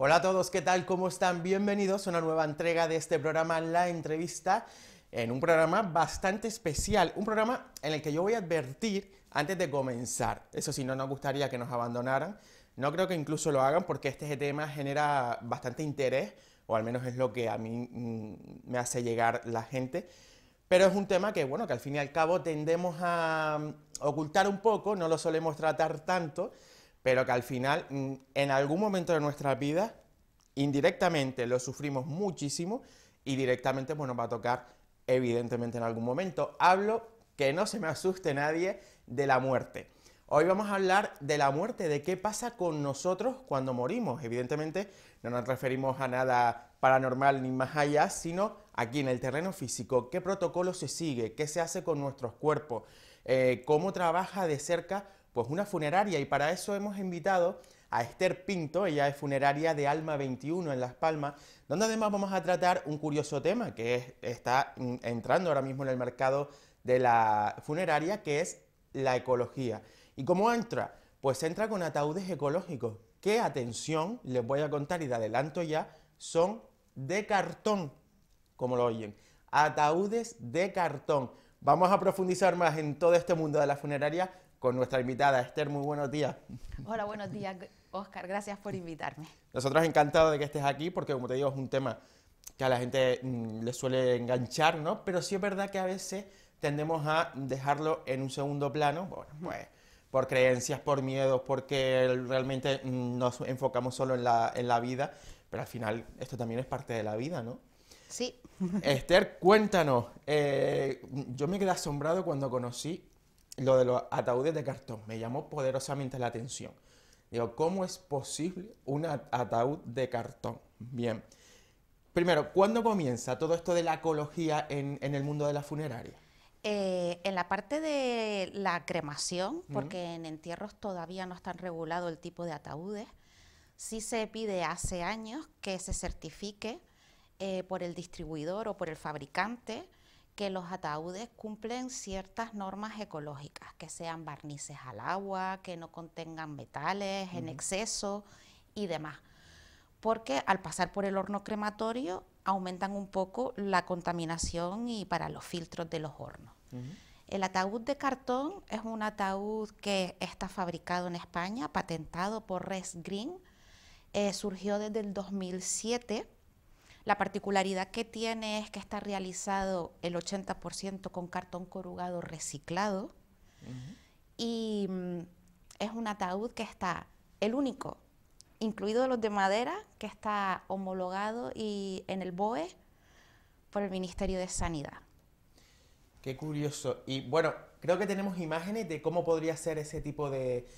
Hola a todos, ¿qué tal? ¿Cómo están? Bienvenidos a una nueva entrega de este programa La Entrevista, en un programa bastante especial, un programa en el que yo voy a advertir antes de comenzar. Eso sí, no nos gustaría que nos abandonaran, no creo que incluso lo hagan porque este tema genera bastante interés, o al menos es lo que a mí mm, me hace llegar la gente. Pero es un tema que, bueno, que al fin y al cabo tendemos a mm, ocultar un poco, no lo solemos tratar tanto, pero que al final, mm, en algún momento de nuestra vida, indirectamente lo sufrimos muchísimo y directamente pues, nos va a tocar, evidentemente, en algún momento. Hablo, que no se me asuste nadie, de la muerte. Hoy vamos a hablar de la muerte, de qué pasa con nosotros cuando morimos. Evidentemente no nos referimos a nada paranormal ni más allá, sino aquí en el terreno físico. ¿Qué protocolo se sigue? ¿Qué se hace con nuestros cuerpos? Eh, ¿Cómo trabaja de cerca pues una funeraria y para eso hemos invitado a Esther Pinto, ella es funeraria de Alma 21 en Las Palmas, donde además vamos a tratar un curioso tema que está entrando ahora mismo en el mercado de la funeraria, que es la ecología. ¿Y cómo entra? Pues entra con ataúdes ecológicos, que atención, les voy a contar y de adelanto ya, son de cartón, como lo oyen, ataúdes de cartón. Vamos a profundizar más en todo este mundo de la funeraria con nuestra invitada. Esther, muy buenos días. Hola, buenos días, Oscar. Gracias por invitarme. Nosotros encantados de que estés aquí porque, como te digo, es un tema que a la gente mm, le suele enganchar, ¿no? Pero sí es verdad que a veces tendemos a dejarlo en un segundo plano, bueno, pues por creencias, por miedos, porque realmente mm, nos enfocamos solo en la, en la vida, pero al final esto también es parte de la vida, ¿no? Sí. Esther, cuéntanos. Eh, yo me quedé asombrado cuando conocí lo de los ataúdes de cartón me llamó poderosamente la atención. Digo, ¿cómo es posible un ataúd de cartón? Bien. Primero, ¿cuándo comienza todo esto de la ecología en, el mundo de la funeraria? Eh, en la parte de la cremación, porque en entierros todavía no están regulado el tipo de ataúdes, sí se pide hace años que se certifique eh, por el distribuidor o por el fabricante que los ataúdes cumplen ciertas normas ecológicas, que sean barnices al agua, que no contengan metales en exceso y demás. Porque al pasar por el horno crematorio aumentan un poco la contaminación y para los filtros de los hornos. El ataúd de cartón es un ataúd que está fabricado en España, patentado por Res Green, eh, surgió desde el 2007 la particularidad que tiene es que está realizado el 80% con cartón corrugado reciclado y mm, es un ataúd que está, el único, incluido los de madera, que está homologado y en el BOE por el Ministerio de Sanidad. Qué curioso. Y bueno, creo que tenemos imágenes de cómo podría ser ese tipo de,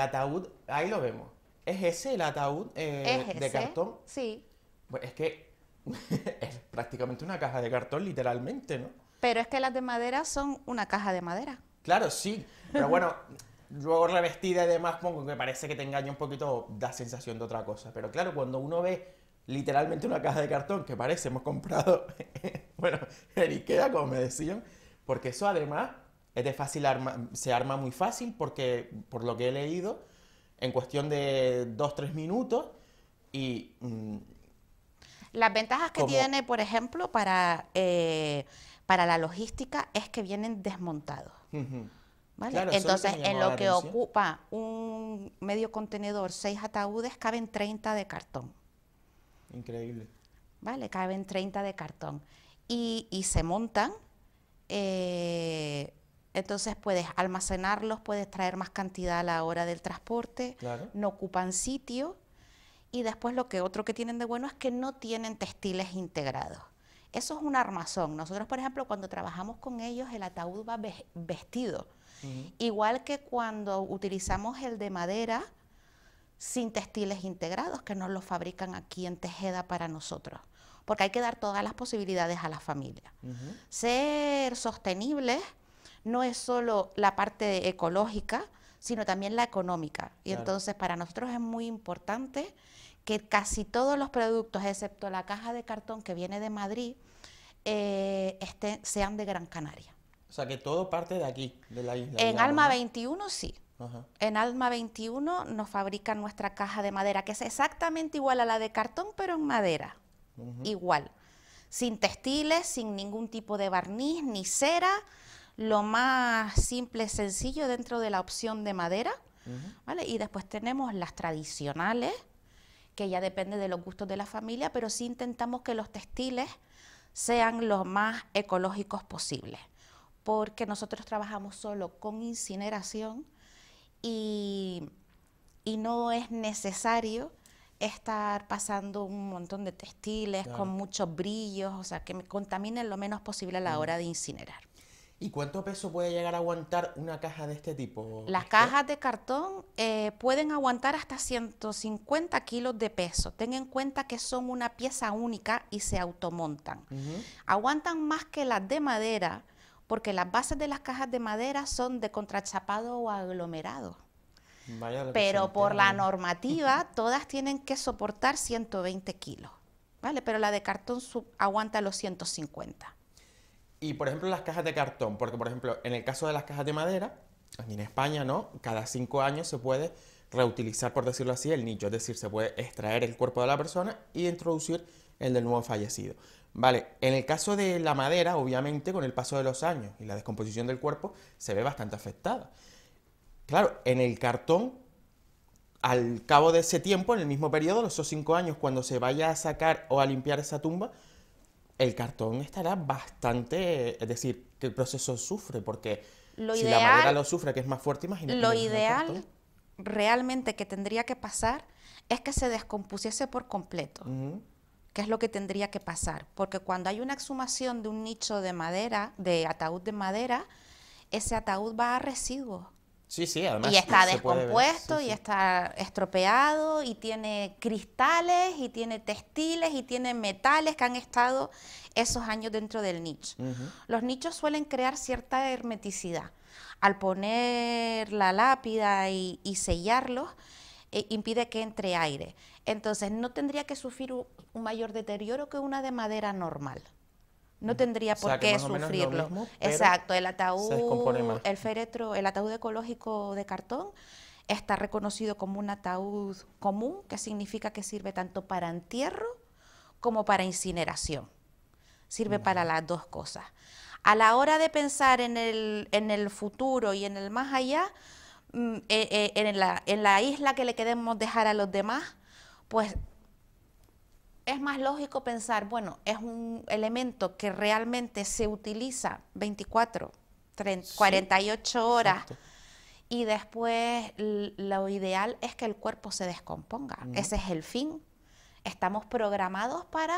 ataúd. Ahí lo vemos. ¿Es ese el ataúd eh, de cartón? Sí. Bueno, es que es prácticamente una caja de cartón, literalmente, ¿no? Pero es que las de madera son una caja de madera. Claro, sí, pero bueno, luego revestida y demás, pongo que parece que te engaña un poquito, da sensación de otra cosa. Pero claro, cuando uno ve literalmente una caja de cartón, que parece, hemos comprado, bueno, en Ikea, como me decían, porque eso además es de fácil arma, se arma muy fácil, porque por lo que he leído, en cuestión de 2-3 minutos, y mm, las ventajas que tiene, por ejemplo, para, eh, para la logística es que vienen desmontados. Entonces, en lo que ocupa un medio contenedor, seis ataúdes, caben 30 de cartón. Increíble. ¿Vale? Caben 30 de cartón. Y, se montan. Eh, entonces puedes almacenarlos, puedes traer más cantidad a la hora del transporte. No ocupan sitio y después lo que otro que tienen de bueno es que no tienen textiles integrados. Eso es un armazón. Nosotros, por ejemplo, cuando trabajamos con ellos, el ataúd va vestido. Igual que cuando utilizamos el de madera sin textiles integrados, que nos lo fabrican aquí en Tejeda para nosotros. Porque hay que dar todas las posibilidades a la familia. Ser sostenible no es solo la parte ecológica, sino también la económica. Y entonces para nosotros es muy importante que casi todos los productos, excepto la caja de cartón que viene de Madrid, eh, sean de Gran Canaria. O sea, que todo parte de aquí, de la isla. En Alma 21 sí. En Alma 21 nos fabrican nuestra caja de madera, que es exactamente igual a la de cartón, pero en madera. Igual. Sin textiles, sin ningún tipo de barniz ni cera. Lo más simple, sencillo dentro de la opción de madera. ¿vale? Y después tenemos las tradicionales, que ya depende de los gustos de la familia, pero sí intentamos que los textiles sean los más ecológicos posibles, porque nosotros trabajamos solo con incineración y, no es necesario estar pasando un montón de textiles con muchos brillos, o sea, que me contaminen lo menos posible a la hora de incinerar. ¿Y cuánto peso puede llegar a aguantar una caja de este tipo? Las cajas de cartón eh, pueden aguantar hasta 150 kilos de peso. Ten en cuenta que son una pieza única y se automontan. Aguantan más que las de madera porque las bases de las cajas de madera son de contrachapado o aglomerado. Pero por la normativa, todas tienen que soportar 120 kilos. ¿Vale? Pero la de cartón aguanta los 150. Y por ejemplo las cajas de cartón, porque por ejemplo en el caso de las cajas de madera, aquí en España, ¿no? Cada cinco años se puede reutilizar, por decirlo así, el nicho, es decir, se puede extraer el cuerpo de la persona y introducir el del nuevo fallecido. Vale, en el caso de la madera, obviamente, con el paso de los años y la descomposición del cuerpo, se ve bastante afectada. Claro, en el cartón, al cabo de ese tiempo, en el mismo periodo, los cinco años, cuando se vaya a sacar o a limpiar esa tumba, el cartón estará bastante, es decir, que el proceso sufre, porque si la madera lo sufre, que es más fuerte, imagínate. Lo ideal realmente que tendría que pasar es que se descompusiese por completo. ¿Qué es lo que tendría que pasar? Porque cuando hay una exhumación de un nicho de madera, de ataúd de madera, ese ataúd va a residuos. Sí, sí, además. Y está descompuesto y está estropeado y tiene cristales y tiene textiles y tiene metales que han estado esos años dentro del nicho. Los nichos suelen crear cierta hermeticidad. Al poner la lápida y, sellarlos, eh, impide que entre aire. Entonces, no tendría que sufrir un mayor deterioro que una de madera normal no tendría por qué sufrirlo. Exacto, el ataúd, el féretro, el ataúd ecológico de cartón está reconocido como un ataúd común, que significa que sirve tanto para entierro como para incineración. Sirve para las dos cosas. A la hora de pensar en el, en el futuro y en el más allá, mm, eh, eh, en, la, en la isla que le queremos dejar a los demás, pues es más lógico pensar, bueno, es un elemento que realmente se utiliza 24, 48 horas y después lo ideal es que el cuerpo se descomponga. Ese es el fin. Estamos programados para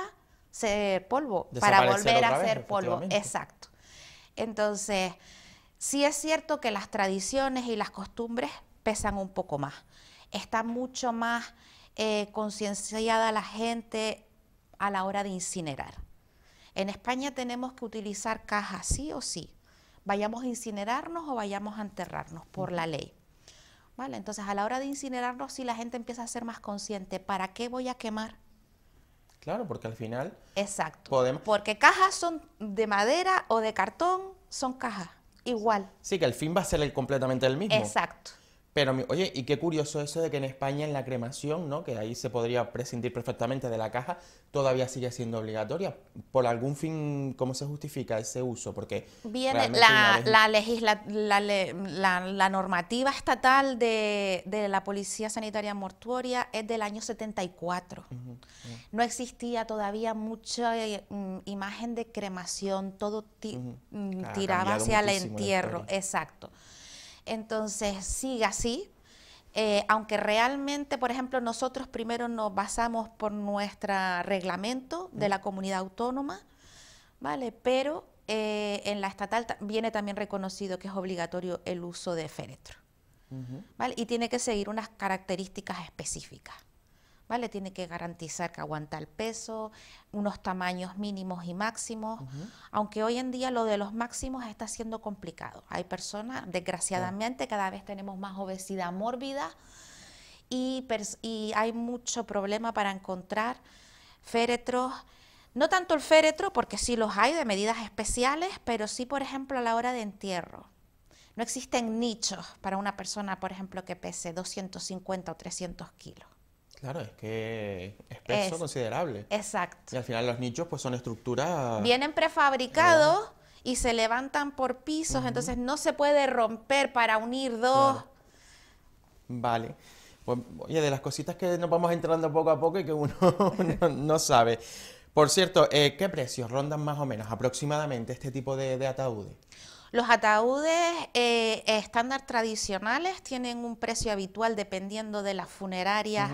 ser polvo, para volver a ser polvo. Exacto. Entonces, sí es cierto que las tradiciones y las costumbres pesan un poco más. Está mucho más eh, concienciada la gente a la hora de incinerar. En España tenemos que utilizar cajas sí o sí, vayamos a incinerarnos o vayamos a enterrarnos por la ley. ¿Vale? Entonces, a la hora de incinerarnos, sí la gente empieza a ser más consciente, ¿para qué voy a quemar? Claro, porque al final... Exacto. Porque cajas son de madera o de cartón, son cajas, igual. Sí, que el fin va a ser el completamente el mismo. Exacto. Pero, oye, y qué curioso eso de que en España en la cremación, ¿no? Que ahí se podría prescindir perfectamente de la caja, todavía sigue siendo obligatoria. ¿Por algún fin, cómo se justifica ese uso? Porque viene la, la, la, normativa estatal de, la Policía Sanitaria Mortuoria es del año 74. No existía todavía mucha eh, mm, imagen de cremación, todo mm, tiraba hacia el entierro. Exacto. Entonces, sigue así. Eh, aunque realmente, por ejemplo, nosotros primero nos basamos por nuestro reglamento de la comunidad autónoma, ¿vale? Pero eh, en la estatal viene también reconocido que es obligatorio el uso de féretro, ¿vale? Y tiene que seguir unas características específicas. ¿Vale? Tiene que garantizar que aguanta el peso, unos tamaños mínimos y máximos, aunque hoy en día lo de los máximos está siendo complicado. Hay personas, desgraciadamente, cada vez tenemos más obesidad mórbida y, y hay mucho problema para encontrar féretros. No tanto el féretro, porque sí los hay de medidas especiales, pero sí, por ejemplo, a la hora de entierro. No existen nichos para una persona, por ejemplo, que pese 250 o 300 kilos. Claro, es que es peso considerable. Exacto. Y al final los nichos pues son estructuras... Vienen prefabricados y se levantan por pisos, entonces no se puede romper para unir dos. Vale. Pues, oye, de las cositas que nos vamos entrando poco a poco y que uno no, sabe. Por cierto, eh, ¿qué precios rondan más o menos aproximadamente este tipo de, ataúdes? Los ataúdes eh, estándar tradicionales tienen un precio habitual dependiendo de las funerarias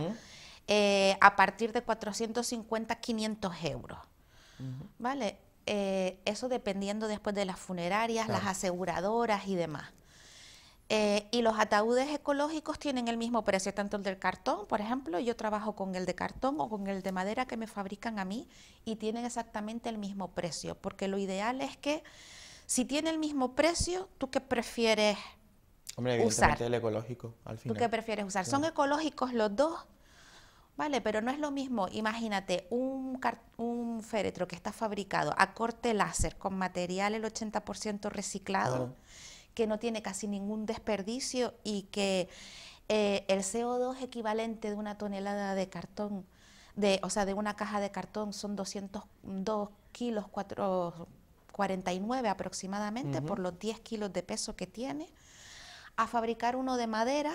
eh, a partir de 450, 500 euros. ¿Vale? eso dependiendo después de las funerarias, las aseguradoras y demás. Eh, y los ataúdes ecológicos tienen el mismo precio, tanto el del cartón, por ejemplo, yo trabajo con el de cartón o con el de madera que me fabrican a mí y tienen exactamente el mismo precio, porque lo ideal es que si tiene el mismo precio, ¿tú qué prefieres Hombre, evidentemente el ecológico, al final. ¿Tú qué prefieres usar? Son ecológicos los dos, ¿vale? Pero no es lo mismo, imagínate, un, un féretro que está fabricado a corte láser con material el 80% reciclado que no tiene casi ningún desperdicio y que eh, el CO2 equivalente de una tonelada de cartón, de, o sea, de una caja de cartón son 202 kilos 49 aproximadamente por los 10 kilos de peso que tiene, a fabricar uno de madera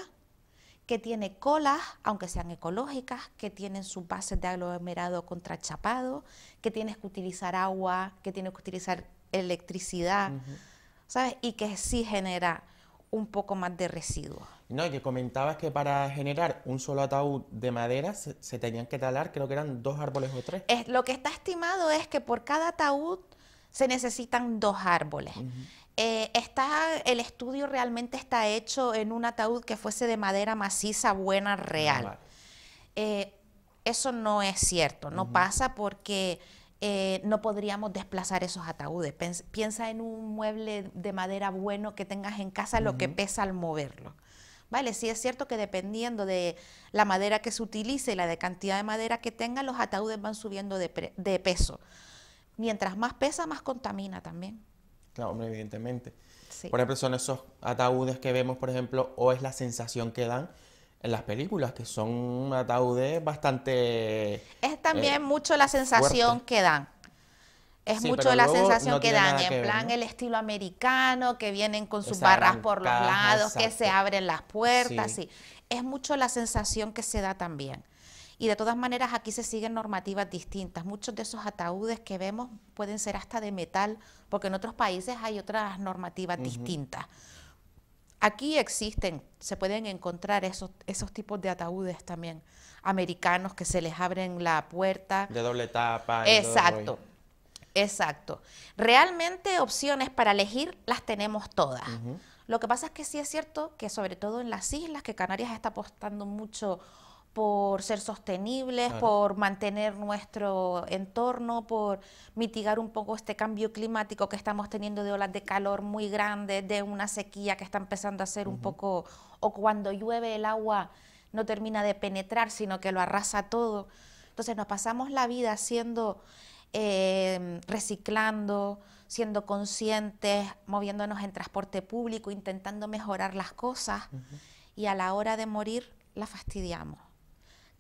que tiene colas, aunque sean ecológicas, que tienen sus bases de aglomerado contrachapado, que tienes que utilizar agua, que tienes que utilizar electricidad. ¿sabes? Y que sí genera un poco más de residuos. No, y que comentabas que para generar un solo ataúd de madera se, tenían que talar, creo que eran dos árboles o tres. Es, lo que está estimado es que por cada ataúd se necesitan dos árboles. Eh, está, el estudio realmente está hecho en un ataúd que fuese de madera maciza, buena, real. Eh, eso no es cierto, no pasa porque eh, no podríamos desplazar esos ataúdes. Piensa en un mueble de madera bueno que tengas en casa, lo que pesa al moverlo. Vale, sí es cierto que dependiendo de la madera que se utilice y la de cantidad de madera que tenga, los ataúdes van subiendo de, peso. Mientras más pesa, más contamina también. Claro, evidentemente. Por ejemplo, son esos ataúdes que vemos, por ejemplo, o es la sensación que dan en las películas, que son ataúdes bastante... Es también eh, mucho la sensación que dan. Es mucho la sensación que dan, en plan el estilo americano, que vienen con sus barras por los lados, que se abren las puertas, sí. Es mucho la sensación que se da también. Y de todas maneras aquí se siguen normativas distintas. Muchos de esos ataúdes que vemos pueden ser hasta de metal, porque en otros países hay otras normativas distintas. Aquí existen, se pueden encontrar esos, esos tipos de ataúdes también, americanos que se les abren la puerta. De doble tapa. Exacto, exacto. Realmente opciones para elegir las tenemos todas. Lo que pasa es que sí es cierto que sobre todo en las islas, que Canarias está apostando mucho por ser sostenibles, por mantener nuestro entorno, por mitigar un poco este cambio climático que estamos teniendo de olas de calor muy grandes, de una sequía que está empezando a ser un poco, o cuando llueve el agua no termina de penetrar, sino que lo arrasa todo. Entonces nos pasamos la vida siendo, eh, reciclando, siendo conscientes, moviéndonos en transporte público, intentando mejorar las cosas, y a la hora de morir la fastidiamos.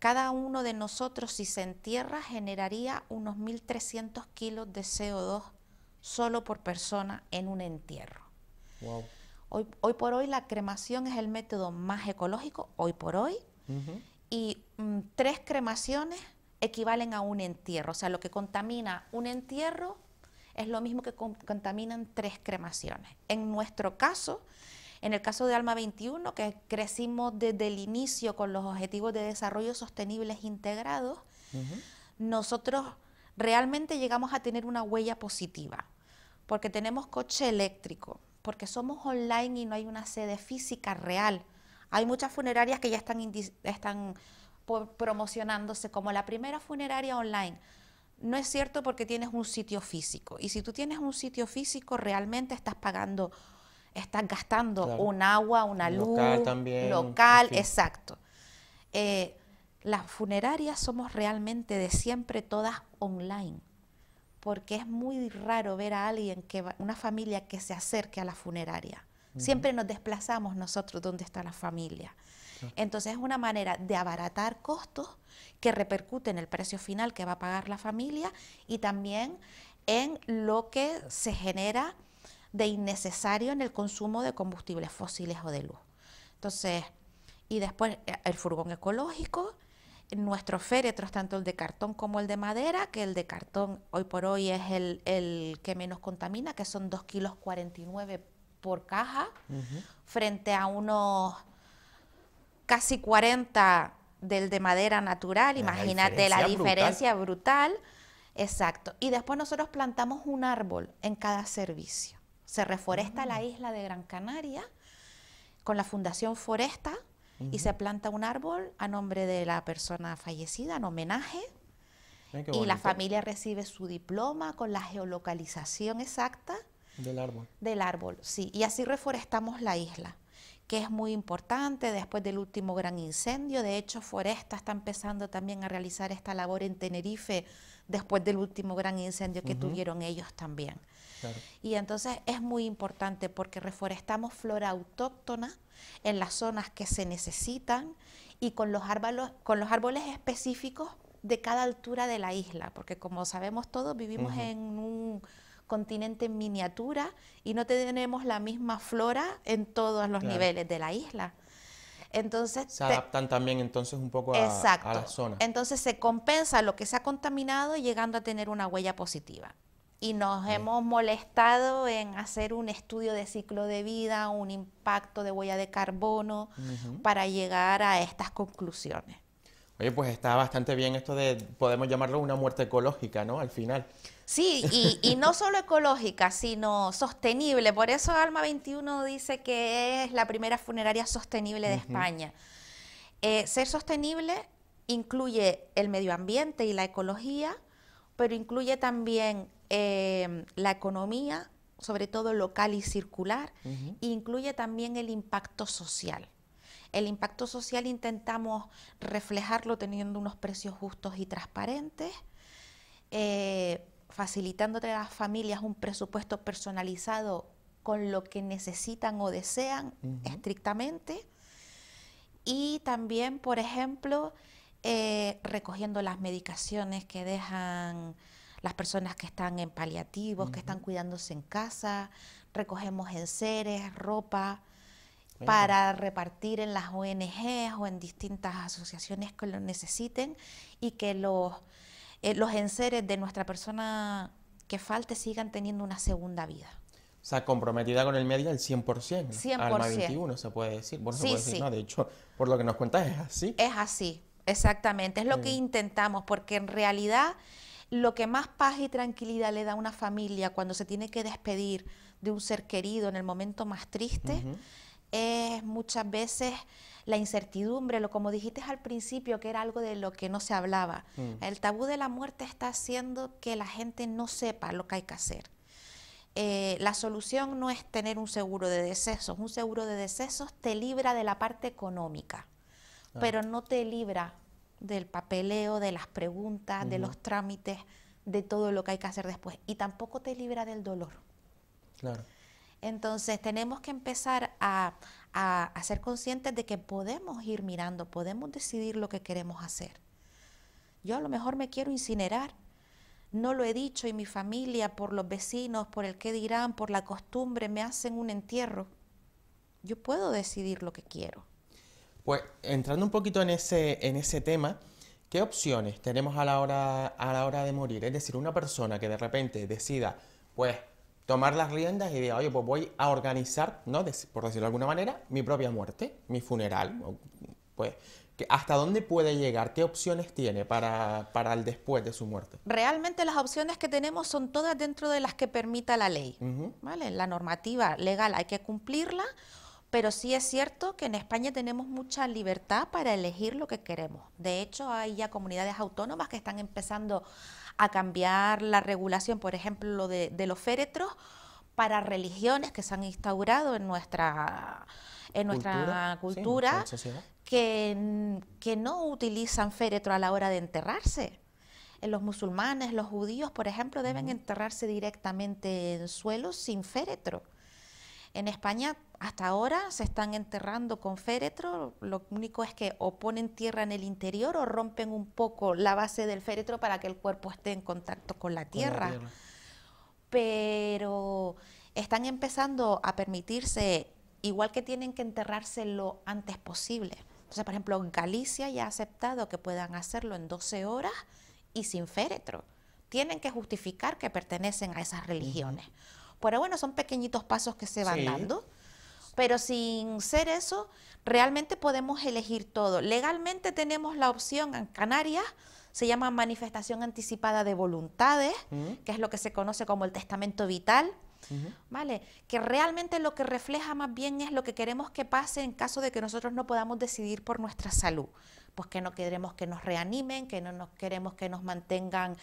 Cada uno de nosotros, si se entierra, generaría unos 1.300 kilos de CO2 solo por persona en un entierro. Hoy, hoy, por hoy la cremación es el método más ecológico, hoy por hoy, y mm, tres cremaciones equivalen a un entierro. O sea, lo que contamina un entierro es lo mismo que contaminan tres cremaciones. En nuestro caso, en el caso de Alma 21, que crecimos desde el inicio con los objetivos de desarrollo sostenibles integrados, nosotros realmente llegamos a tener una huella positiva, porque tenemos coche eléctrico, porque somos online y no hay una sede física real. Hay muchas funerarias que ya están, están promocionándose como la primera funeraria online. No es cierto porque tienes un sitio físico. Y si tú tienes un sitio físico, realmente estás pagando estás gastando un agua, una luz local, también, local exacto. Eh, las funerarias somos realmente de siempre todas online, porque es muy raro ver a alguien, que una familia que se acerque a la funeraria. Siempre nos desplazamos nosotros donde está la familia. Entonces es una manera de abaratar costos que repercute en el precio final que va a pagar la familia y también en lo que se genera de innecesario en el consumo de combustibles fósiles o de luz. Entonces, y después eh, el furgón ecológico, nuestros féretros, tanto el de cartón como el de madera, que el de cartón hoy por hoy es el, que menos contamina, que son 2 kilos 49 por caja, frente a unos casi 40 del de madera natural, imagínate la diferencia brutal. Exacto. Y después nosotros plantamos un árbol en cada servicio. Se reforesta la mm. isla de Gran Canaria con la Fundación Foresta y se planta un árbol a nombre de la persona fallecida en homenaje. y la familia recibe su diploma con la geolocalización exacta del árbol. Del árbol, sí. Y así reforestamos la isla que es muy importante después del último gran incendio. De hecho, Foresta está empezando también a realizar esta labor en Tenerife después del último gran incendio que tuvieron ellos también. Y entonces es muy importante porque reforestamos flora autóctona en las zonas que se necesitan y con los árboles, con los árboles específicos de cada altura de la isla, porque como sabemos todos, vivimos en un continente en miniatura y no tenemos la misma flora en todos los niveles de la isla. Entonces, se adaptan también entonces un poco a, la zona. Entonces se compensa lo que se ha contaminado llegando a tener una huella positiva. Y nos hemos molestado en hacer un estudio de ciclo de vida, un impacto de huella de carbono, para llegar a estas conclusiones. Oye, pues está bastante bien esto de, podemos llamarlo una muerte ecológica, ¿no? Al final. Sí, y, no solo ecológica, sino sostenible. Por eso Alma 21 dice que es la primera funeraria sostenible de España. Eh, ser sostenible incluye el medio ambiente y la ecología, pero incluye también eh, la economía, sobre todo local y circular, incluye también el impacto social. El impacto social intentamos reflejarlo teniendo unos precios justos y transparentes. Eh, facilitándole a las familias un presupuesto personalizado con lo que necesitan o desean estrictamente. Y también, por ejemplo, eh, recogiendo las medicaciones que dejan las personas que están en paliativos, que están cuidándose en casa, recogemos enseres, ropa, para repartir en las ONGs o en distintas asociaciones que lo necesiten y que los eh, los enseres de nuestra persona que falte sigan teniendo una segunda vida. O sea, comprometida con el medio al 100%. 100%. Alma 21 se puede decir. Bueno, se puede decir, no, de hecho, por lo que nos cuentas es así. Es así, exactamente. Es lo que intentamos, porque en realidad lo que más paz y tranquilidad le da a una familia cuando se tiene que despedir de un ser querido en el momento más triste es muchas veces la incertidumbre, lo como dijiste al principio, que era algo de lo que no se hablaba. Mm. El tabú de la muerte está haciendo que la gente no sepa lo que hay que hacer. Eh, la solución no es tener un seguro de decesos. Un seguro de decesos te libra de la parte económica, ah. pero no te libra del papeleo, de las preguntas, de los trámites, de todo lo que hay que hacer después. Y tampoco te libra del dolor. Claro. Entonces tenemos que empezar a, a, ser conscientes de que podemos ir mirando, podemos decidir lo que queremos hacer. Yo a lo mejor me quiero incinerar, no lo he dicho y mi familia, por los vecinos, por el que dirán, por la costumbre, me hacen un entierro. Yo puedo decidir lo que quiero. Pues entrando un poquito en ese, en ese tema, ¿qué opciones tenemos a la, hora, a la hora de morir? Es decir, una persona que de repente decida, pues tomar las riendas y diga, oye, pues voy a organizar, ¿no? por decirlo de alguna manera, mi propia muerte, mi funeral. Pues, ¿hasta dónde puede llegar? ¿Qué opciones tiene para, para, el después de su muerte? Realmente las opciones que tenemos son todas dentro de las que permita la ley. ¿vale? La normativa legal hay que cumplirla, pero sí es cierto que en España tenemos mucha libertad para elegir lo que queremos. De hecho, hay ya comunidades autónomas que están empezando a cambiar la regulación, por ejemplo, de, de los féretros para religiones que se han instaurado en nuestra, en nuestra cultura, que, que, no utilizan féretro a la hora de enterrarse. En los musulmanes, los judíos, por ejemplo, deben enterrarse directamente en suelos sin féretro. En España hasta ahora se están enterrando con féretro, lo único es que o ponen tierra en el interior o rompen un poco la base del féretro para que el cuerpo esté en contacto con la tierra. Pero están empezando a permitirse, igual que tienen que enterrarse lo antes posible. Entonces, por ejemplo, Galicia ya ha aceptado que puedan hacerlo en 12 horas y sin féretro. Tienen que justificar que pertenecen a esas religiones. Pero bueno, son pequeñitos pasos que se van dando. Pero sin ser eso, realmente podemos elegir todo. Legalmente tenemos la opción en Canarias, se llama manifestación anticipada de voluntades, que es lo que se conoce como el testamento vital. ¿Vale? Que realmente lo que refleja más bien es lo que queremos que pase en caso de que nosotros no podamos decidir por nuestra salud. Pues que no queremos que nos reanimen, que no nos queremos que nos mantengan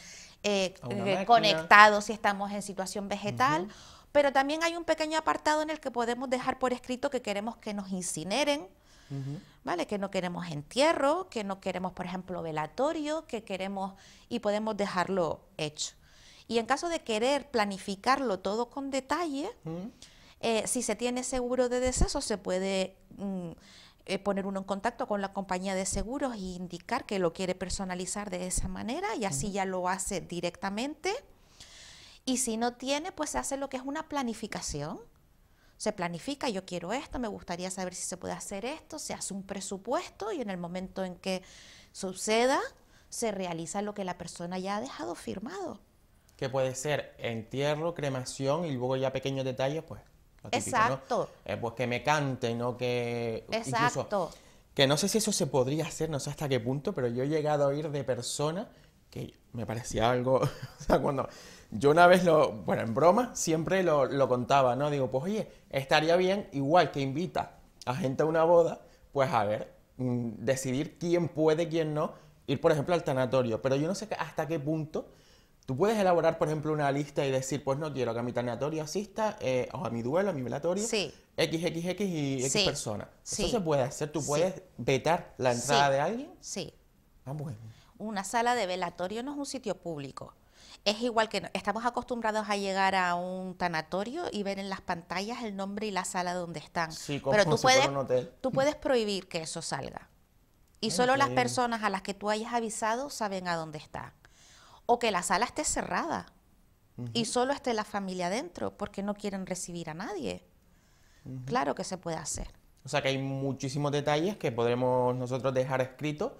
eh, eh, conectados si estamos en situación vegetal. Pero también hay un pequeño apartado en el que podemos dejar por escrito que queremos que nos incineren, ¿vale? Que no queremos entierro, que no queremos, por ejemplo, velatorio, que queremos y podemos dejarlo hecho. Y en caso de querer planificarlo todo con detalle, eh, si se tiene seguro de deceso, se puede mm, poner uno en contacto con la compañía de seguros e indicar que lo quiere personalizar de esa manera y así ya lo hace directamente. Y si no tiene, pues se hace lo que es una planificación. Se planifica, yo quiero esto, me gustaría saber si se puede hacer esto, se hace un presupuesto y en el momento en que suceda, se realiza lo que la persona ya ha dejado firmado. Que puede ser entierro, cremación y luego ya pequeños detalles, pues. Exacto. Eh, pues que me cante, no que. Exacto. que no sé si eso se podría hacer, no sé hasta qué punto, pero yo he llegado a oír de personas que me parecía algo. o sea, cuando yo una vez lo, bueno, en broma, siempre lo, contaba, ¿no? Digo, pues oye, estaría bien, igual que invita a gente a una boda, pues a ver, mm, decidir quién puede, quién no, ir, por ejemplo, al tanatorio. Pero yo no sé hasta qué punto tú puedes elaborar, por ejemplo, una lista y decir, pues no quiero que a mi tanatorio asista, eh, o a mi duelo, a mi velatorio, sí. XXX y X personas. Eso se puede hacer, tú puedes vetar la entrada de alguien. Sí. Ah, bueno. Una sala de velatorio no es un sitio público. Es igual que estamos acostumbrados a llegar a un tanatorio y ver en las pantallas el nombre y la sala donde están. Sí, como Pero tú, puedes, un hotel. tú puedes prohibir que eso salga. Y solo las personas a las que tú hayas avisado saben a dónde está. O que la sala esté cerrada y solo esté la familia dentro porque no quieren recibir a nadie. Claro que se puede hacer. O sea que hay muchísimos detalles que podremos nosotros dejar escritos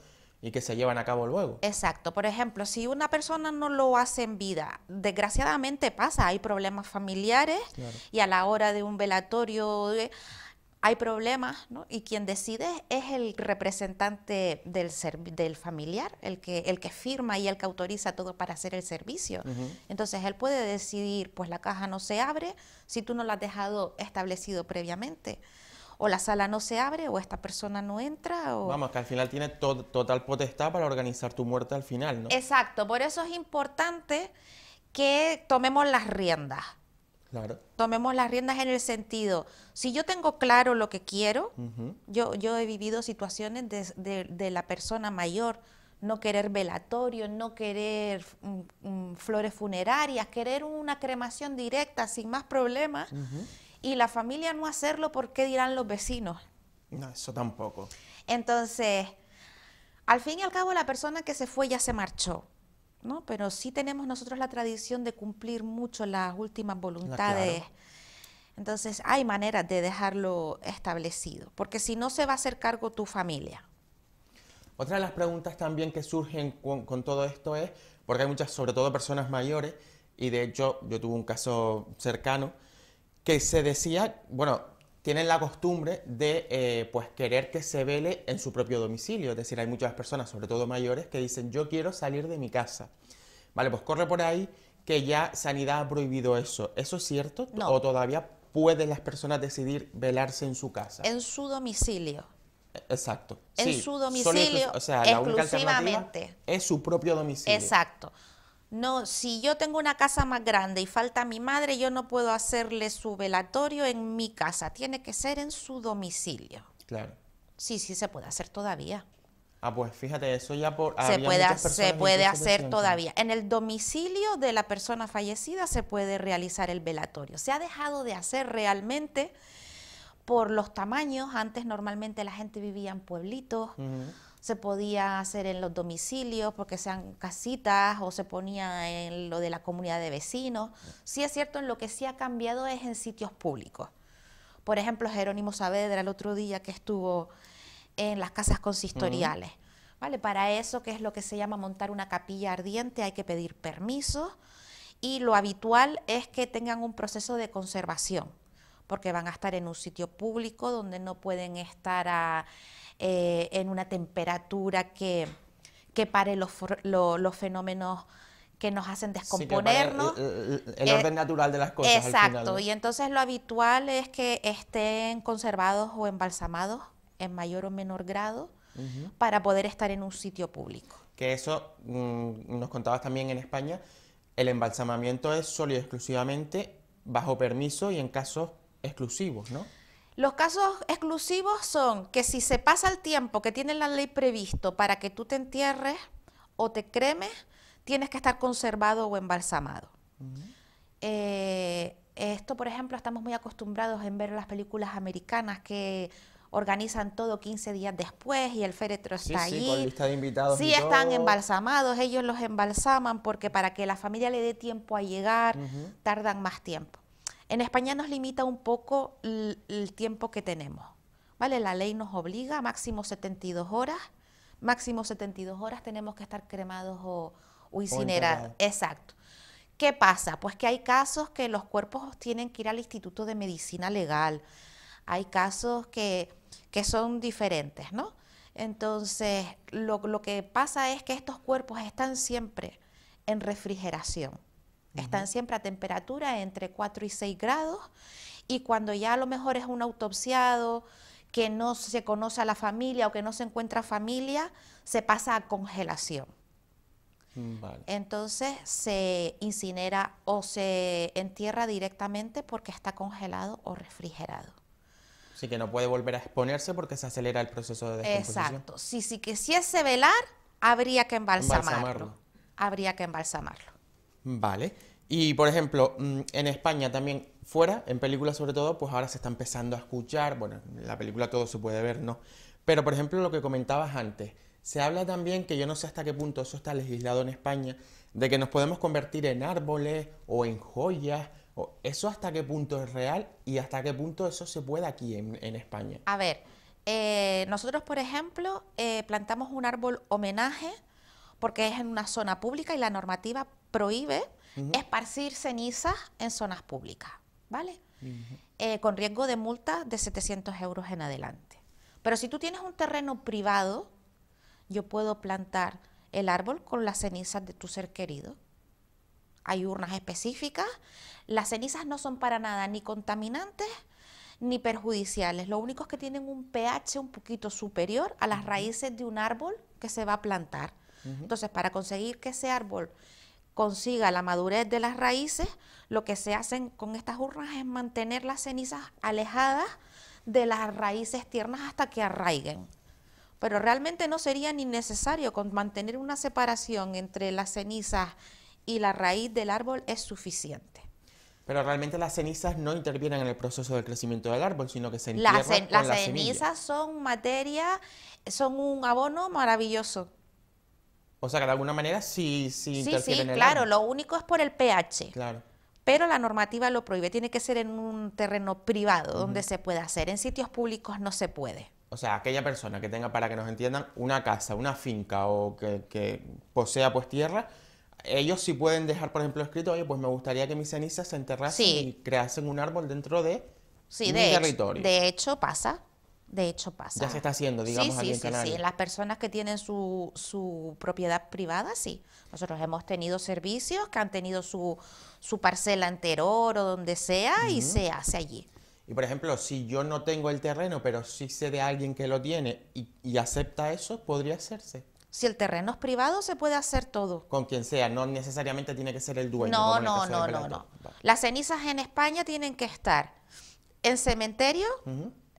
y que se llevan a cabo luego. Exacto. Por ejemplo, si una persona no lo hace en vida, desgraciadamente pasa, hay problemas familiares y a la hora de un velatorio hay problemas, ¿no? Y quien decide es el representante del, del familiar, el que, el que firma y el que autoriza todo para hacer el servicio. Entonces, él puede decidir, pues la caja no se abre si tú no lo has dejado establecido previamente o la sala no se abre o esta persona no entra. O... Vamos, que al final tiene total potestad para organizar tu muerte al final, ¿no? Exacto, por eso es importante que tomemos las riendas. Claro. Tomemos las riendas en el sentido, si yo tengo claro lo que quiero, yo, yo he vivido situaciones de, la persona mayor, no querer velatorio, no querer mm, mm, flores funerarias, querer una cremación directa sin más problemas y la familia no hacerlo, ¿por qué dirán los vecinos? No, eso tampoco. Entonces, al fin y al cabo la persona que se fue ya se marchó, ¿no? Pero sí tenemos nosotros la tradición de cumplir mucho las últimas voluntades. Entonces, hay maneras de dejarlo establecido, porque si no se va a hacer cargo tu familia. Otra de las preguntas también que surgen con, con todo esto es, porque hay muchas, sobre todo personas mayores, y de hecho yo tuve un caso cercano, que se decía, bueno, tienen la costumbre de eh, pues querer que se vele en su propio domicilio. Es decir, hay muchas personas, sobre todo mayores, que dicen yo quiero salir de mi casa. Vale, pues corre por ahí que ya Sanidad ha prohibido eso. ¿Eso es cierto? ¿O todavía pueden las personas decidir velarse en su casa? En su domicilio. Exacto. En su domicilio. O sea, la única alternativa es su propio domicilio. Exacto. No, si yo tengo una casa más grande y falta mi madre, yo no puedo hacerle su velatorio en mi casa, tiene que ser en su domicilio. Claro. Sí, sí se puede hacer todavía. Ah, pues fíjate, eso ya por... Se puede, se puede hacer todavía. En el domicilio de la persona fallecida se puede realizar el velatorio. Se ha dejado de hacer realmente por los tamaños. Antes normalmente la gente vivía en pueblitos. Se podía hacer en los domicilios porque sean casitas o se ponía en lo de la comunidad de vecinos. Sí es cierto, en lo que sí ha cambiado es en sitios públicos. Por ejemplo, Jerónimo Saavedra el otro día que estuvo en las casas consistoriales. ¿Vale? Para eso, que es lo que se llama montar una capilla ardiente, hay que pedir permiso y lo habitual es que tengan un proceso de conservación, porque van a estar en un sitio público donde no pueden estar a, eh, en una temperatura que, que pare los, lo- los fenómenos que nos hacen Sí, descomponernos. el, el- el Eh, orden natural de las cosas al Exacto, final, ¿no? y entonces lo habitual es que estén conservados o embalsamados en mayor o menor grado para poder estar en un sitio público. Que eso, mm, nos contabas también en España, el embalsamamiento es solo y exclusivamente bajo permiso y en casos exclusivos, ¿no? Los casos exclusivos son que si se pasa el tiempo que tiene la ley previsto para que tú te entierres o te cremes, tienes que estar conservado o embalsamado. Eh, esto, por ejemplo, estamos muy acostumbrados en ver las películas americanas que organizan todo 15 días después y el féretro Sí, está sí, allí. con lista de invitados Sí, y están todo. embalsamados, ellos los embalsaman porque para que la familia le dé tiempo a llegar, tardan más tiempo. En España nos limita un poco el tiempo que tenemos. ¿Vale? La ley nos obliga a máximo 72 horas. Máximo 72 horas tenemos que estar cremados o, o incinerados. Exacto. ¿Qué pasa? Pues que hay casos que los cuerpos tienen que ir al Instituto de Medicina Legal. Hay casos que, que son diferentes, ¿no? Entonces, lo, lo que pasa es que estos cuerpos están siempre en refrigeración. Están siempre a temperatura entre 4 y 6 grados y cuando ya a lo mejor es un autopsiado que no se conoce a la familia o que no se encuentra familia, se pasa a congelación. Mm, Vale. Entonces se incinera o se entierra directamente porque está congelado o refrigerado. Así que no puede volver a exponerse porque se acelera el proceso de descomposición. Exacto. Si si quisiese velar, habría que embalsamarlo. Embalsamarlo. Habría que embalsamarlo. Vale. Y por ejemplo, mm, en España también, fuera, en películas sobre todo, pues ahora se está empezando a escuchar, bueno, en la película todo se puede ver, ¿no? Pero por ejemplo, lo que comentabas antes, se habla también, que yo no sé hasta qué punto eso está legislado en España, de que nos podemos convertir en árboles o en joyas, o eso hasta qué punto es real y hasta qué punto eso se puede aquí en, en España. A ver, eh, nosotros, por ejemplo, eh, plantamos un árbol homenaje porque es en una zona pública y la normativa prohíbe esparcir cenizas en zonas públicas, ¿vale? Eh, con riesgo de multa de 700 euros en adelante. Pero si tú tienes un terreno privado, yo puedo plantar el árbol con las cenizas de tu ser querido. Hay urnas específicas. Las cenizas no son para nada ni contaminantes ni perjudiciales. Lo único es que tienen un pH un poquito superior a las raíces de un árbol que se va a plantar. Entonces, para conseguir que ese árbol consiga la madurez de las raíces, lo que se hacen con estas urnas es mantener las cenizas alejadas de las raíces tiernas hasta que arraiguen. Pero realmente no sería ni necesario con mantener una separación entre las cenizas y la raíz del árbol es suficiente. Pero realmente las cenizas no intervienen en el proceso de crecimiento del árbol, sino que se Las, entierran cen- con las la semilla. cenizas son materia, son un abono maravilloso. O sea que de alguna manera sí, sí, Sí, sí, en el claro, lo único es por el pH. Claro. Pero la normativa lo prohíbe, tiene que ser en un terreno privado donde se pueda hacer. En sitios públicos no se puede. O sea, aquella persona que tenga, para que nos entiendan, una casa, una finca o que, que posea pues tierra, ellos sí pueden dejar, por ejemplo, escrito, oye, pues me gustaría que mis cenizas se enterrasen Sí. y creasen un árbol dentro de Sí, mi de hecho, territorio. de hecho pasa. De hecho pasa. Ya se está haciendo, digamos, sí, aquí sí, en sí, Canarias. sí. Las personas que tienen su, su propiedad privada, sí. Nosotros hemos tenido servicios que han tenido su, su parcela en Teror o donde sea y se hace allí. Y por ejemplo, si yo no tengo el terreno, pero sí sé de alguien que lo tiene y, y acepta eso, podría hacerse. Si el terreno es privado, se puede hacer todo. Con quien sea, no necesariamente tiene que ser el dueño. No, no, no, no, no. Vale. Las cenizas en España tienen que estar en cementerio.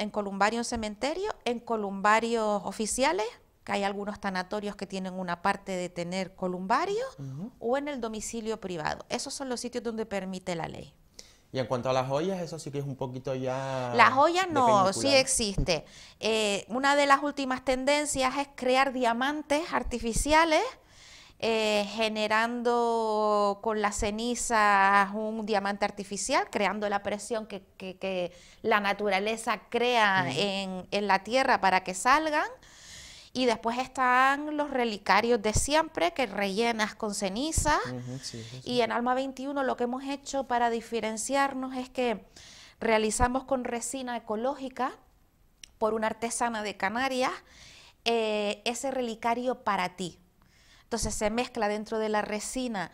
En columbario en cementerio, en columbarios oficiales, que hay algunos tanatorios que tienen una parte de tener columbario o en el domicilio privado. Esos son los sitios donde permite la ley. Y en cuanto a las joyas, eso sí que es un poquito ya... Las joyas no, sí existe. Eh, una de las últimas tendencias es crear diamantes artificiales eh, generando con las cenizas un diamante artificial, creando la presión que, la naturaleza crea en, la tierra para que salgan. Y después están los relicarios de siempre que rellenas con ceniza. Y en Alma 21 lo que hemos hecho para diferenciarnos es que realizamos con resina ecológica por una artesana de Canarias eh, ese relicario para ti. Entonces se mezcla dentro de la resina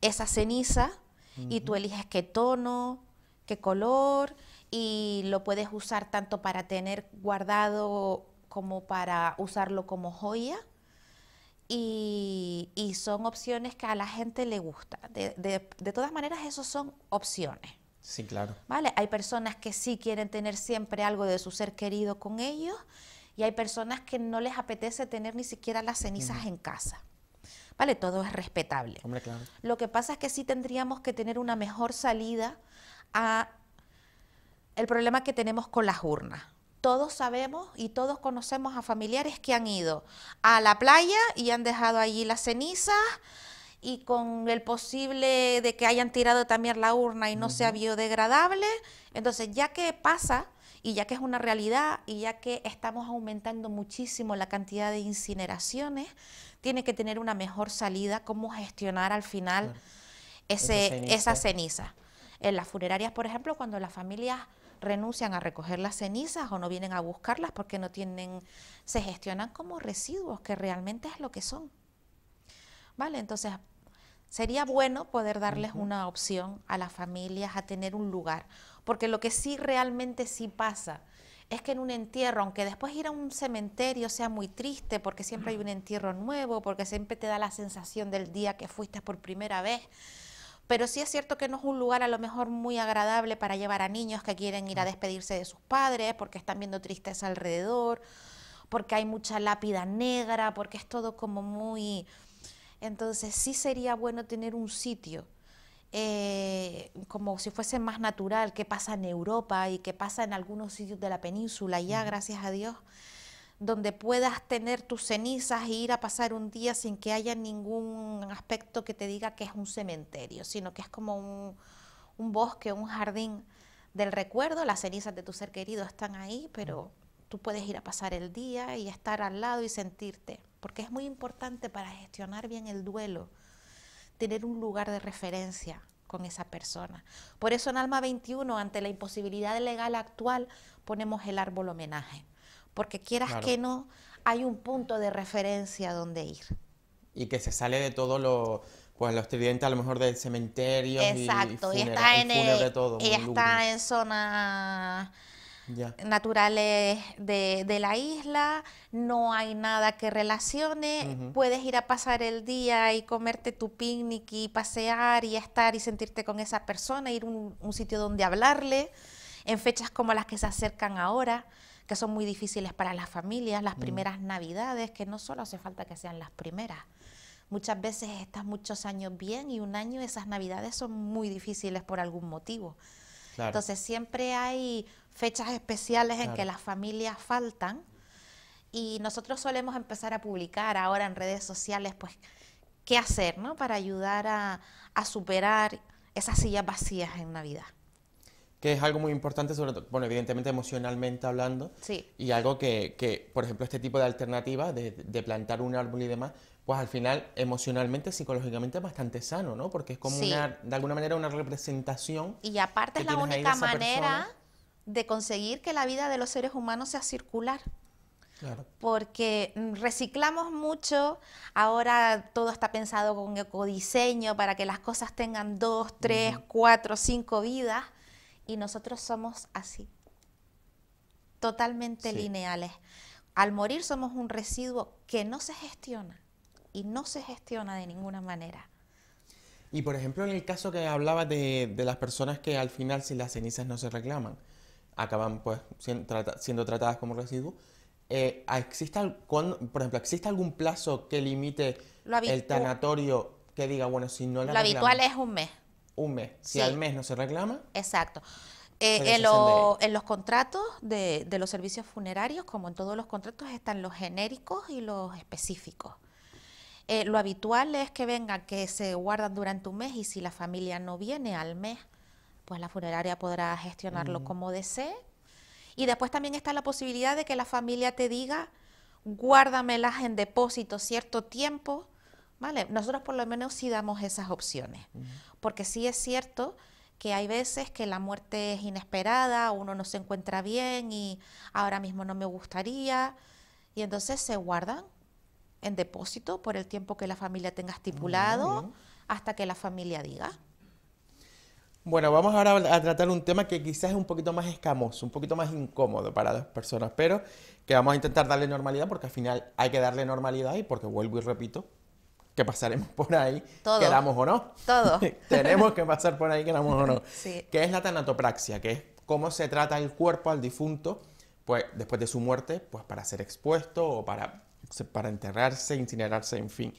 esa ceniza y tú eliges qué tono, qué color y lo puedes usar tanto para tener guardado como para usarlo como joya. Y, son opciones que a la gente le gusta. De, de, todas maneras, esos son opciones. Sí, claro. ¿Vale? Hay personas que sí quieren tener siempre algo de su ser querido con ellos y hay personas que no les apetece tener ni siquiera las cenizas en casa. ¿Vale? Todo es respetable. Lo que pasa es que sí tendríamos que tener una mejor salida a el problema que tenemos con las urnas. Todos sabemos y todos conocemos a familiares que han ido a la playa y han dejado allí las cenizas y con el posible de que hayan tirado también la urna y no sea biodegradable. Entonces, ya que pasa y ya que es una realidad y ya que estamos aumentando muchísimo la cantidad de incineraciones, tiene que tener una mejor salida, cómo gestionar al final ese, esa, ceniza. En las funerarias, por ejemplo, cuando las familias renuncian a recoger las cenizas o no vienen a buscarlas porque no tienen, se gestionan como residuos, que realmente es lo que son. ¿Vale? Entonces, sería bueno poder darles una opción a las familias a tener un lugar, porque lo que sí realmente sí pasa es que en un entierro, aunque después ir a un cementerio sea muy triste, porque siempre hay un entierro nuevo, porque siempre te da la sensación del día que fuiste por primera vez, pero sí es cierto que no es un lugar a lo mejor muy agradable para llevar a niños que quieren ir a despedirse de sus padres, porque están viendo tristeza alrededor, porque hay mucha lápida negra, porque es todo como muy... Entonces sí sería bueno tener un sitio eh, como si fuese más natural, qué pasa en Europa y qué pasa en algunos sitios de la península, ya gracias a Dios, donde puedas tener tus cenizas e ir a pasar un día sin que haya ningún aspecto que te diga que es un cementerio, sino que es como un, un bosque, un jardín del recuerdo, las cenizas de tu ser querido están ahí, pero tú puedes ir a pasar el día y estar al lado y sentirte, porque es muy importante para gestionar bien el duelo tener un lugar de referencia con esa persona. Por eso en Alma 21, ante la imposibilidad legal actual, ponemos el árbol homenaje, porque quieras que no, hay un punto de referencia donde ir. Y que se sale de todo lo, pues los estudiantes a lo mejor del cementerio Exacto, y, está en todo, y está en naturales de, la isla, no hay nada que relacione, puedes ir a pasar el día y comerte tu picnic y pasear y estar y sentirte con esa persona, ir a un, sitio donde hablarle, en fechas como las que se acercan ahora, que son muy difíciles para las familias, las primeras navidades, que no solo hace falta que sean las primeras. Muchas veces estás muchos años bien y un año esas navidades son muy difíciles por algún motivo. Entonces siempre hay fechas especiales en que las familias faltan y nosotros solemos empezar a publicar ahora en redes sociales, pues, qué hacer, ¿no? Para ayudar a, superar esas sillas vacías en Navidad. Que es algo muy importante, sobre todo, bueno, evidentemente emocionalmente hablando. Sí. Y algo que, por ejemplo, este tipo de alternativa de, de plantar un árbol y demás, pues al final emocionalmente, psicológicamente es bastante sano, ¿no? Porque es como una, de alguna manera una representación. Y aparte es la única manera de conseguir que la vida de los seres humanos sea circular. Claro. Porque mm, reciclamos mucho, ahora todo está pensado con ecodiseño para que las cosas tengan dos, tres, cuatro, cinco vidas, y nosotros somos así, totalmente lineales. Al morir somos un residuo que no se gestiona y no se gestiona de ninguna manera. Y por ejemplo, en el caso que hablabas de, las personas que al final, si las cenizas no se reclaman, acaban pues siendo, tratadas como residuos, eh, ¿existe, por ejemplo, ¿existe algún plazo que limite el tanatorio que diga, bueno, si no la Lo habitual es un mes. un mes? Si Sí. al mes no se reclama, Exacto. Eh, en, lo- en los contratos de, de los servicios funerarios, como en todos los contratos, están los genéricos y los específicos. Eh, lo habitual es que vengan, que se guardan durante un mes y si la familia no viene al mes, pues la funeraria podrá gestionarlo como desee. Y después también está la posibilidad de que la familia te diga, guárdamelas en depósito cierto tiempo, ¿vale? Nosotros por lo menos sí damos esas opciones, porque sí es cierto que hay veces que la muerte es inesperada, uno no se encuentra bien y ahora mismo no me gustaría, y entonces se guardan en depósito por el tiempo que la familia tenga estipulado hasta que la familia diga. Bueno, vamos ahora a tratar un tema que quizás es un poquito más escamoso, un poquito más incómodo para las personas, pero que vamos a intentar darle normalidad porque al final hay que darle normalidad y porque vuelvo y repito que pasaremos por ahí, Todo. queramos o no. Todo. Tenemos que pasar por ahí, queramos o no. Sí. Que es la tanatopraxia, que es cómo se trata el cuerpo al difunto, pues después de su muerte, pues para ser expuesto o para, para enterrarse, incinerarse, en fin.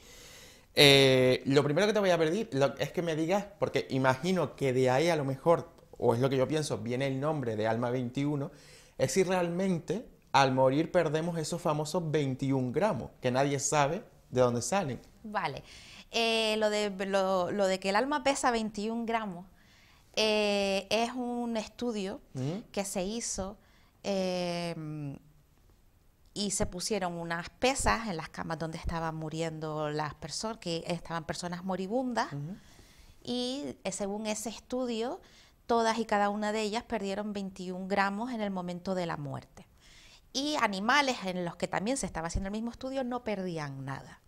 Eh, lo primero que te voy a pedir lo- es que me digas, porque imagino que de ahí a lo mejor, o es lo que yo pienso, viene el nombre de Alma 21, es si realmente al morir perdemos esos famosos 21 gramos, que nadie sabe de dónde salen. Vale. Eh, lo, de, lo, lo de que el alma pesa 21 gramos eh, es un estudio ¿Mm? que se hizo y se pusieron unas pesas en las camas donde estaban muriendo las personas, que estaban personas moribundas, y eh, según ese estudio, todas y cada una de ellas perdieron 21 gramos en el momento de la muerte. Y animales en los que también se estaba haciendo el mismo estudio no perdían nada.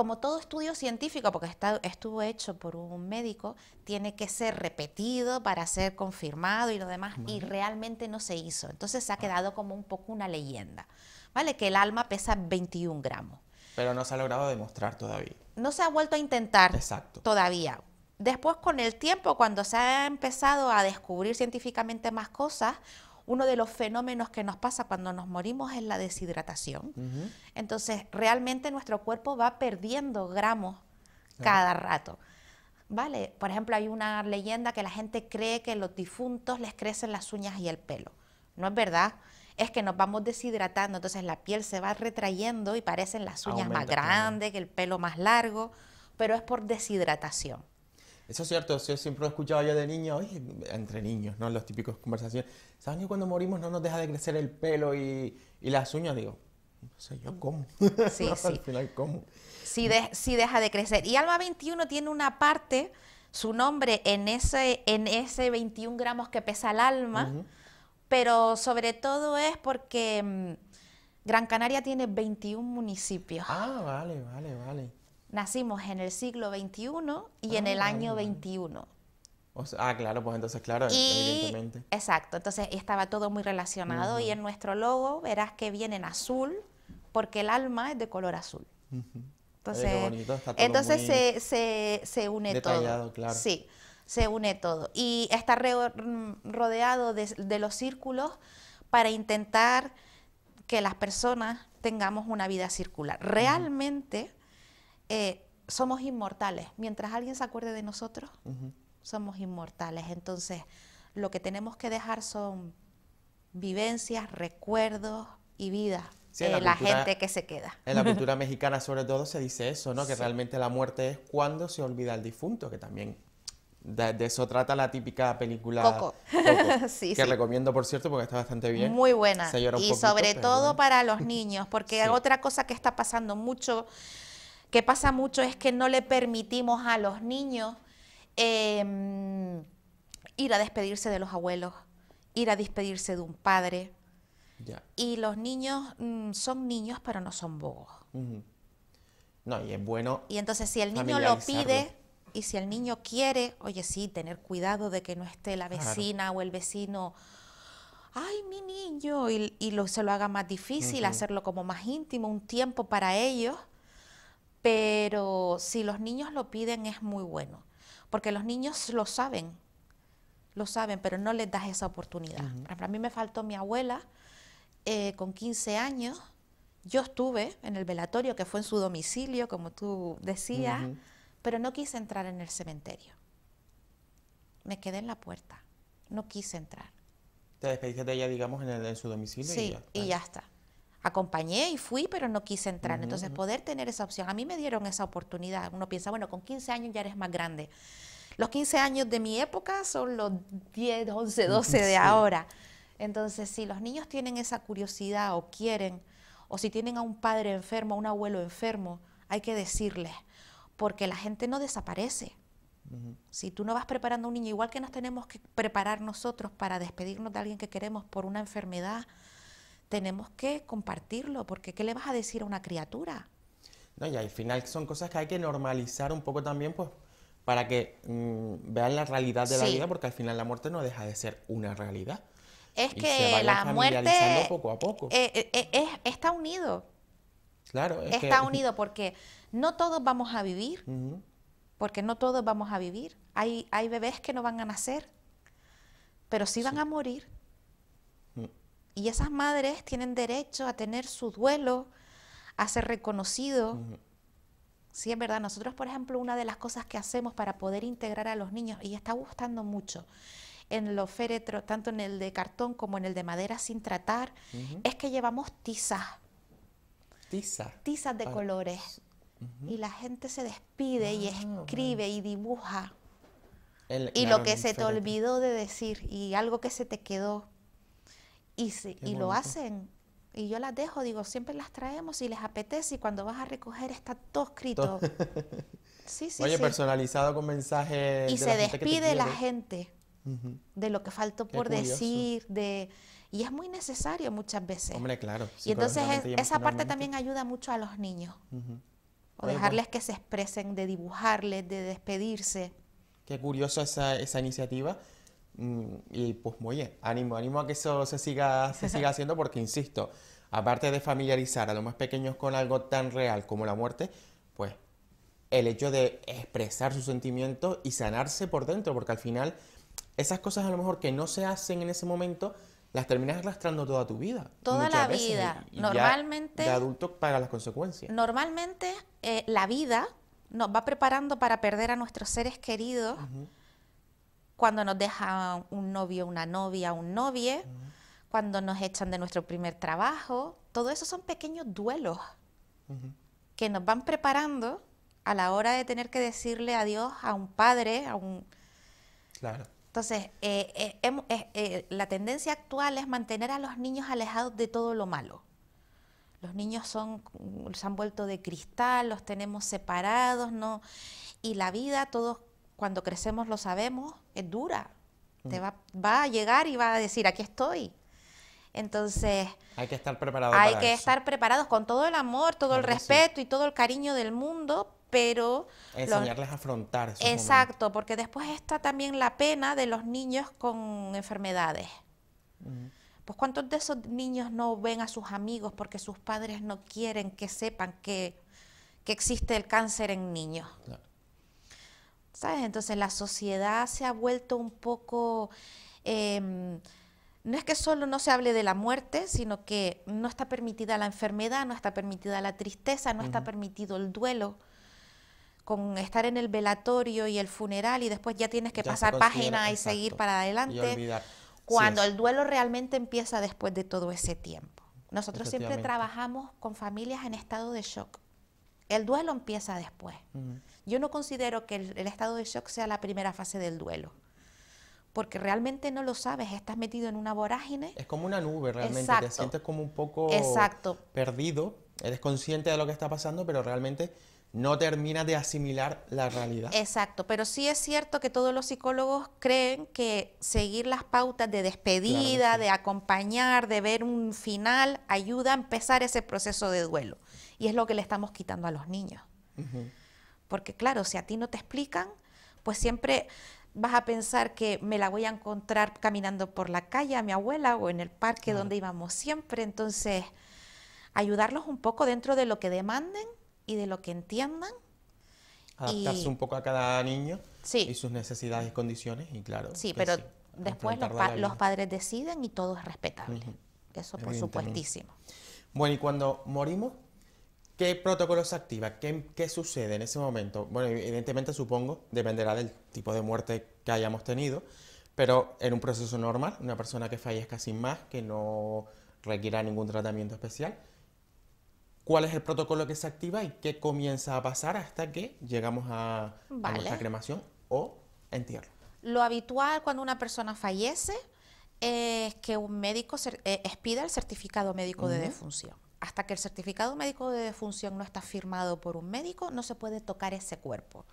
Como todo estudio científico, porque está- estuvo hecho por un médico, tiene que ser repetido para ser confirmado y lo demás, y realmente no se hizo. Entonces se ha quedado como un poco una leyenda, ¿vale? Que el alma pesa 21 gramos. Pero no se ha logrado demostrar todavía. No se ha vuelto a intentar Exacto. todavía. Después, con el tiempo, cuando se ha empezado a descubrir científicamente más cosas, uno de los fenómenos que nos pasa cuando nos morimos es la deshidratación. Entonces, realmente nuestro cuerpo va perdiendo gramos cada rato. ¿Vale? Por ejemplo, hay una leyenda que la gente cree que los difuntos les crecen las uñas y el pelo. No es verdad. Es que nos vamos deshidratando, entonces la piel se va retrayendo y parecen las uñas más Aumenta, grandes, que el pelo más largo, pero es por deshidratación. Eso es cierto, yo siempre lo he escuchado yo de niño, oye, entre niños, ¿no? Los típicos conversaciones. ¿Saben que cuando morimos no nos deja de crecer el pelo y, y las uñas? Digo, no sé yo cómo. Sí, Al sí. final, ¿cómo? sí, de- sí deja de crecer. Y Alma 21 tiene una parte, su nombre en ese, en ese 21 gramos que pesa el alma, pero sobre todo es porque mm, Gran Canaria tiene 21 municipios. Ah, vale, vale, vale. Nacimos en el siglo XXI y en Ah, el vale, año. 21. O sea, ah, claro, pues entonces, claro, Y, evidentemente. exacto, entonces estaba todo muy relacionado y en nuestro logo verás que viene en azul porque el alma es de color azul. Entonces, bonito, está todo entonces se, se, se une detallado, todo. claro. Sí, se une todo. Y está re- rodeado de, de los círculos para intentar que las personas tengamos una vida circular. Realmente eh, somos inmortales. Mientras alguien se acuerde de nosotros, somos inmortales. Entonces, lo que tenemos que dejar son vivencias, recuerdos y vida Sí, en de la la cultura- gente que se queda. En la cultura mexicana, sobre todo, se dice eso, ¿no? Que Sí. realmente la muerte es cuando se olvida al difunto, que también de, de eso trata la típica película Coco. Coco, Sí, que sí. recomiendo, por cierto, porque está bastante bien. Muy buena. Se llora un y poquito, sobre todo bueno. para los niños, porque Sí. otra cosa que está pasando mucho, que pasa mucho, es que no le permitimos a los niños em, ir a despedirse de los abuelos, ir a despedirse de un padre. Ya. Y los niños mm, son niños, pero no son bobos. No, y es bueno. Y entonces si el niño lo pide y si el niño quiere, oye, sí, tener cuidado de que no esté la Claro. vecina o el vecino, ay, mi niño, y, y lo, se lo haga más difícil, hacerlo como más íntimo, un tiempo para ellos. Pero si los niños lo piden es muy bueno, porque los niños lo saben, lo saben, pero no les das esa oportunidad. Por ejemplo, a mí me faltó mi abuela eh, con 15 años, yo estuve en el velatorio, que fue en su domicilio, como tú decías, pero no quise entrar en el cementerio. Me quedé en la puerta, no quise entrar. Te despediste de ella, digamos, en, su domicilio. Sí, y ya, está. Acompañé y fui, pero no quise entrar. Entonces, poder tener esa opción, a mí me dieron esa oportunidad. Uno piensa, bueno, con 15 años ya eres más grande. Los 15 años de mi época son los 10, 11, 12 de ahora. Entonces, si los niños tienen esa curiosidad o quieren, o si tienen a un padre enfermo, a un abuelo enfermo, hay que decirles, porque la gente no desaparece. Si tú no vas preparando a un niño, igual que nos tenemos que preparar nosotros para despedirnos de alguien que queremos por una enfermedad, tenemos que compartirlo, porque ¿qué le vas a decir a una criatura? No, y al final son cosas que hay que normalizar un poco también, pues, para que mm, vean la realidad de la vida, porque al final la muerte no deja de ser una realidad. Es que la muerte poco a poco. Eh, eh, eh, está unido. Claro, está unido porque no todos vamos a vivir porque no todos vamos a vivir. Hay, hay bebés que no van a nacer, pero sí van a morir. Y esas madres tienen derecho a tener su duelo, a ser reconocidos. Sí, es verdad. Nosotros, por ejemplo, una de las cosas que hacemos para poder integrar a los niños, y está gustando mucho, en los féretros, tanto en el de cartón como en el de madera sin tratar, es que llevamos tizas. Tizas. Tizas de colores y la gente se despide y ah, escribe y dibuja. y lo que se te olvidó de decir y algo que se te quedó. Y, y lo hacen. Y yo las dejo, digo, siempre las traemos si les apetece y cuando vas a recoger está todo escrito. sí, sí, Oye, personalizado con mensajes. Y se despide la gente de lo que faltó por decir, de... Y es muy necesario muchas veces. Hombre, claro. Y entonces esa parte también ayuda mucho a los niños o dejarles que se expresen, de dibujarles, de despedirse. Qué curioso esa, esa iniciativa. Mm, y pues, oye, ánimo, ánimo a que eso se siga, se siga haciendo porque, insisto, aparte de familiarizar a los más pequeños con algo tan real como la muerte, pues el hecho de expresar sus sentimientos y sanarse por dentro, porque al final esas cosas a lo mejor que no se hacen en ese momento, las terminas arrastrando toda tu vida. Toda la vida. normalmente. De adulto paga las consecuencias. Normalmente eh, la vida nos va preparando para perder a nuestros seres queridos cuando nos deja un novio, una novia, un novio, cuando nos echan de nuestro primer trabajo. Todo eso son pequeños duelos que nos van preparando a la hora de tener que decirle adiós a un padre, a un. Claro entonces, eh, eh, eh, la tendencia actual es mantener a los niños alejados de todo lo malo. Los niños son, se han vuelto de cristal, los tenemos separados, ¿no? Y la vida, todos cuando crecemos lo sabemos, es dura. Te mm. va, a llegar y va a decir, aquí estoy. Entonces... Hay que estar preparados. Hay que estar preparados con todo el amor, todo el respeto y todo el cariño del mundo, pero... Enseñarles a afrontar esos Exacto, porque después está también la pena de los niños con enfermedades. Pues cuántos de esos niños no ven a sus amigos porque sus padres no quieren que sepan que, existe el cáncer en niños. ¿Sabes? Entonces la sociedad se ha vuelto un poco... Em, no es que solo no se hable de la muerte, sino que no está permitida la enfermedad, no está permitida la tristeza, no está permitido el duelo con estar en el velatorio y el funeral y después ya tienes que pasar página y seguir para adelante. Cuando el duelo realmente empieza después de todo ese tiempo. Nosotros siempre trabajamos con familias en estado de shock. El duelo empieza después. Yo no considero que el, estado de shock sea la primera fase del duelo. Porque realmente no lo sabes, estás metido en una vorágine. Es como una nube realmente, te sientes como un poco Exacto. perdido, eres consciente de lo que está pasando, pero realmente no termina de asimilar la realidad. Exacto, pero sí es cierto que todos los psicólogos creen que seguir las pautas de despedida, de acompañar, de ver un final, ayuda a empezar ese proceso de duelo. Y es lo que le estamos quitando a los niños. Porque claro, si a ti no te explican, pues siempre vas a pensar que me la voy a encontrar caminando por la calle a mi abuela o en el parque donde íbamos siempre. Entonces, ayudarlos un poco dentro de lo que demanden y de lo que entiendan. Adaptarse un poco a cada niño y sus necesidades y condiciones, y claro. Sí, pero después los, padres deciden y todo es respetable. Eso por supuestísimo. Bueno, y cuando morimos, ¿qué protocolo se activa? ¿Qué, ¿Qué, sucede en ese momento? Bueno, evidentemente supongo, dependerá del tipo de muerte que hayamos tenido, pero en un proceso normal, una persona que fallezca sin más, que no requiera ningún tratamiento especial, ¿cuál es el protocolo que se activa y qué comienza a pasar hasta que llegamos a, nuestra cremación o entierro? Lo habitual cuando una persona fallece es que un médico eh, expida el certificado médico de defunción. Hasta que el certificado médico de defunción no está firmado por un médico, no se puede tocar ese cuerpo.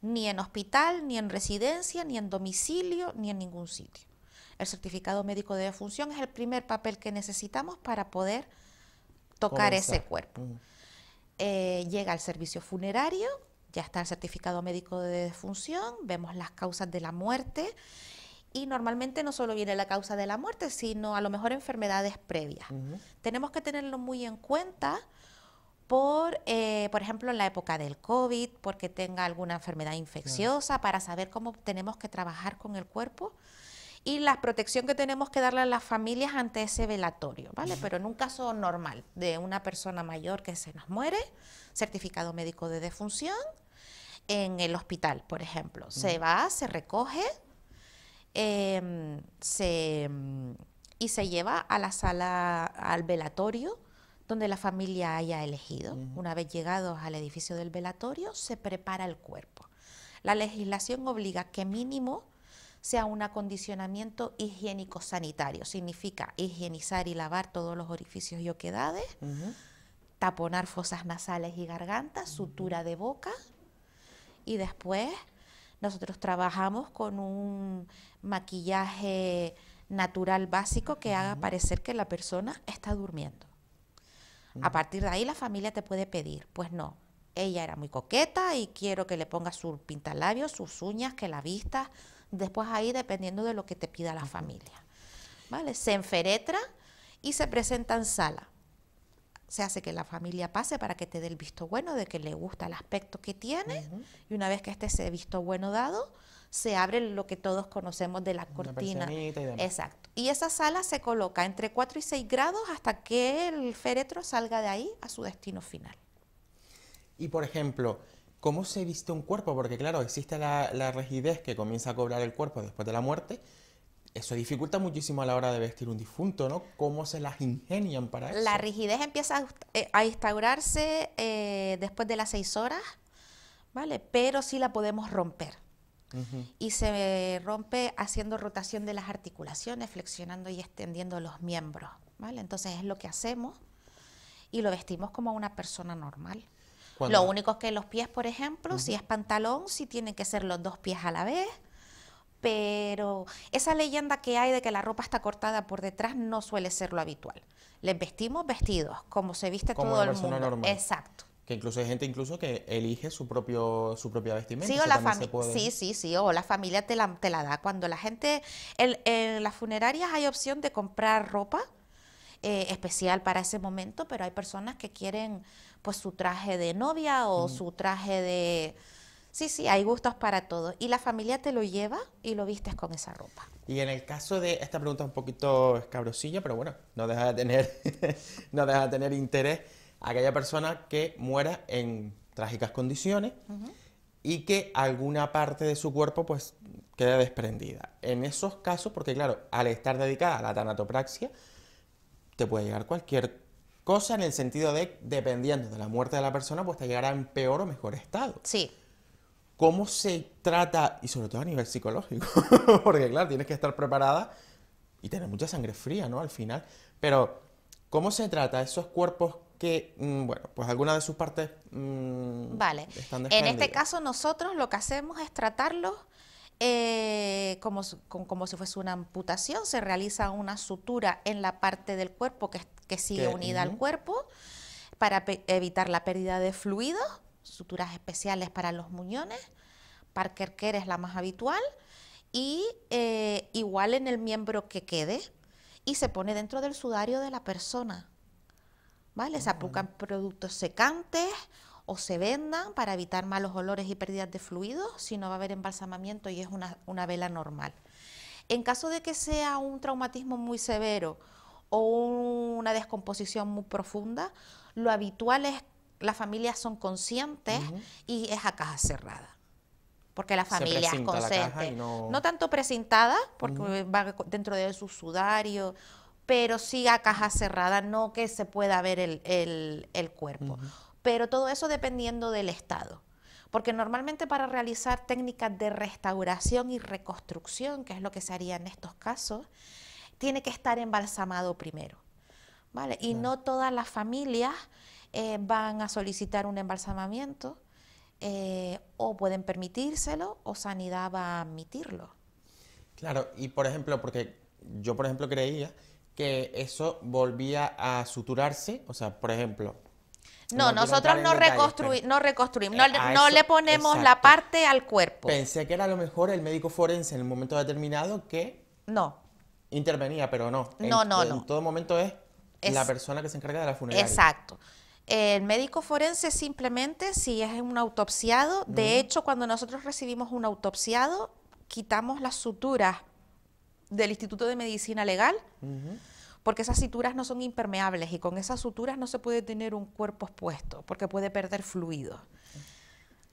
Ni en hospital, ni en residencia, ni en domicilio, ni en ningún sitio. El certificado médico de defunción es el primer papel que necesitamos para poder tocar ese cuerpo. Eh, llega al servicio funerario, ya está el certificado médico de defunción, vemos las causas de la muerte y normalmente no solo viene la causa de la muerte, sino a lo mejor enfermedades previas. Tenemos que tenerlo muy en cuenta por, eh, por ejemplo, en la época del COVID, porque tenga alguna enfermedad infecciosa, para saber cómo tenemos que trabajar con el cuerpo y la protección que tenemos que darle a las familias ante ese velatorio, ¿vale? Pero en un caso normal de una persona mayor que se nos muere, certificado médico de defunción, en el hospital, por ejemplo, se va, se recoge, Em, se, y se lleva a la sala, al velatorio, donde la familia haya elegido. Una vez llegados al edificio del velatorio, se prepara el cuerpo. La legislación obliga que mínimo sea un acondicionamiento higiénico-sanitario. Significa higienizar y lavar todos los orificios y oquedades, taponar fosas nasales y gargantas, sutura de boca y después nosotros trabajamos con un maquillaje natural básico que haga parecer que la persona está durmiendo. A partir de ahí la familia te puede pedir, pues no, ella era muy coqueta y quiero que le ponga su pintalabios, sus uñas, que la vista, después ahí dependiendo de lo que te pida la familia. ¿Vale? Se enferetra y se presenta en sala se hace que la familia pase para que te dé el visto bueno de que le gusta el aspecto que tiene y una vez que esté ese visto bueno dado, se abre lo que todos conocemos de la cortina. Exacto. Y esa sala se coloca entre 4 y 6 grados hasta que el féretro salga de ahí a su destino final. Y por ejemplo, ¿cómo se viste un cuerpo? Porque claro, existe la, la rigidez que comienza a cobrar el cuerpo después de la muerte, eso dificulta muchísimo a la hora de vestir un difunto, ¿no? ¿Cómo se las ingenian para eso? La rigidez empieza a, eh, instaurarse eh, después de las seis horas, ¿vale? Pero sí la podemos romper. Y se rompe haciendo rotación de las articulaciones, flexionando y extendiendo los miembros, ¿vale? Entonces es lo que hacemos y lo vestimos como una persona normal. Lo único es que los pies, por ejemplo, si es pantalón, sí tienen que ser los dos pies a la vez pero esa leyenda que hay de que la ropa está cortada por detrás no suele ser lo habitual. Les vestimos vestidos, como se viste todo el mundo. Normal. Exacto. Que incluso hay gente incluso que elige su propio su propia vestimenta. Sí, o la sí, sí, sí, o la familia te la, te la da. Cuando la gente, en las funerarias hay opción de comprar ropa eh, especial para ese momento, pero hay personas que quieren pues su traje de novia o su traje de Sí, sí, hay gustos para todo. Y la familia te lo lleva y lo vistes con esa ropa. Y en el caso de esta pregunta un poquito escabrosilla, pero bueno, no deja de tener, no deja de tener interés aquella persona que muera en trágicas condiciones y que alguna parte de su cuerpo pues quede desprendida. En esos casos, porque claro, al estar dedicada a la tanatopraxia, te puede llegar cualquier cosa en el sentido de, dependiendo de la muerte de la persona, pues te llegará en peor o mejor estado. Sí cómo se trata, y sobre todo a nivel psicológico, porque claro, tienes que estar preparada y tener mucha sangre fría, ¿no? Al final. Pero, ¿cómo se trata esos cuerpos que, mm, bueno, pues algunas de sus partes mm, vale. En este caso, nosotros lo que hacemos es tratarlos eh, como, como, si fuese una amputación. Se realiza una sutura en la parte del cuerpo que, que sigue unida al cuerpo para evitar la pérdida de fluidos suturas especiales para los muñones, Parker Care es la más habitual, y eh, igual en el miembro que quede, y se pone dentro del sudario de la persona. ¿Vale? Se aplican productos secantes o se vendan para evitar malos olores y pérdidas de fluidos, si no va a haber embalsamamiento y es una, una vela normal. En caso de que sea un traumatismo muy severo o una descomposición muy profunda, lo habitual es las familias son conscientes y es a caja cerrada. Porque la familia es consciente. No... tanto precintada, porque va dentro de su sudario, pero sí a caja cerrada, no que se pueda ver el, cuerpo. Pero todo eso dependiendo del estado. Porque normalmente para realizar técnicas de restauración y reconstrucción, que es lo que se haría en estos casos, tiene que estar embalsamado primero. ¿vale? Y no todas las familias eh, van a solicitar un embalsamamiento eh, o pueden permitírselo o Sanidad va a admitirlo. Claro, y por ejemplo, porque yo por ejemplo creía que eso volvía a suturarse, o sea, por ejemplo, no, nosotros no, no reconstruimos, no, le ponemos la parte al cuerpo. Pensé que era a lo mejor el médico forense en el momento determinado que no intervenía, pero no. No, no, no. En todo momento es, la persona que se encarga de la funeraria. Exacto. El médico forense simplemente, si es un autopsiado, de hecho, cuando nosotros recibimos un autopsiado, quitamos las suturas del Instituto de Medicina Legal porque esas suturas no son impermeables y con esas suturas no se puede tener un cuerpo expuesto porque puede perder fluido.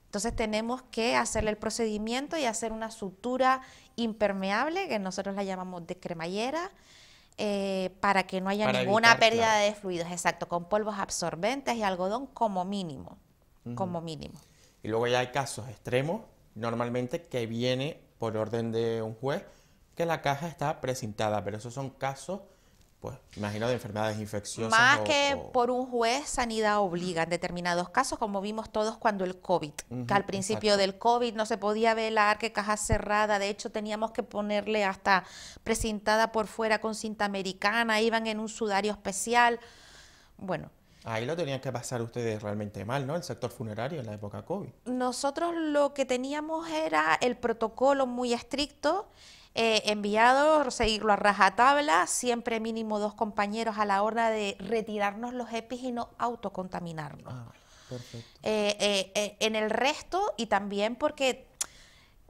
Entonces tenemos que hacerle el procedimiento y hacer una sutura impermeable, que nosotros la llamamos de cremallera, eh, para que no haya ninguna pérdida de fluidos, exacto, con polvos absorbentes y algodón como mínimo, como mínimo. Y luego ya hay casos extremos, normalmente que viene por orden de un juez, que la caja está precintada, pero esos son casos pues imagino de enfermedades infecciosas. Más que por un juez, sanidad obliga en determinados casos, como vimos todos cuando el COVID, que al principio del COVID no se podía velar, que caja cerrada, de hecho teníamos que ponerle hasta precintada por fuera con cinta americana, iban en un sudario especial. Bueno. Ahí lo tenían que pasar ustedes realmente mal, ¿no? El sector funerario en la época COVID. Nosotros lo que teníamos era el protocolo muy estricto eh, enviado, seguirlo a rajatabla, siempre mínimo dos compañeros a la hora de retirarnos los EPIs y no autocontaminarnos. Ah, eh, eh, en el resto y también porque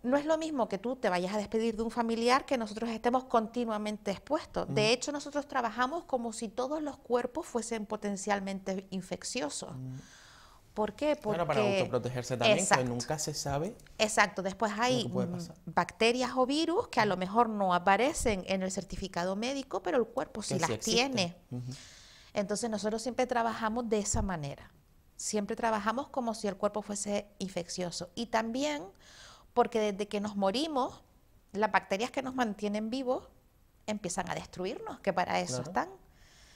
no es lo mismo que tú te vayas a despedir de un familiar que nosotros estemos continuamente expuestos. De hecho, nosotros trabajamos como si todos los cuerpos fuesen potencialmente infecciosos. ¿Por qué? Porque, bueno, para autoprotegerse también, que nunca se sabe. Exacto, después hay mm, bacterias o virus que a lo mejor no aparecen en el certificado médico, pero el cuerpo sí las tiene. Entonces nosotros siempre trabajamos de esa manera. Siempre trabajamos como si el cuerpo fuese infeccioso. Y también porque desde que nos morimos, las bacterias que nos mantienen vivos empiezan a destruirnos, que para eso están.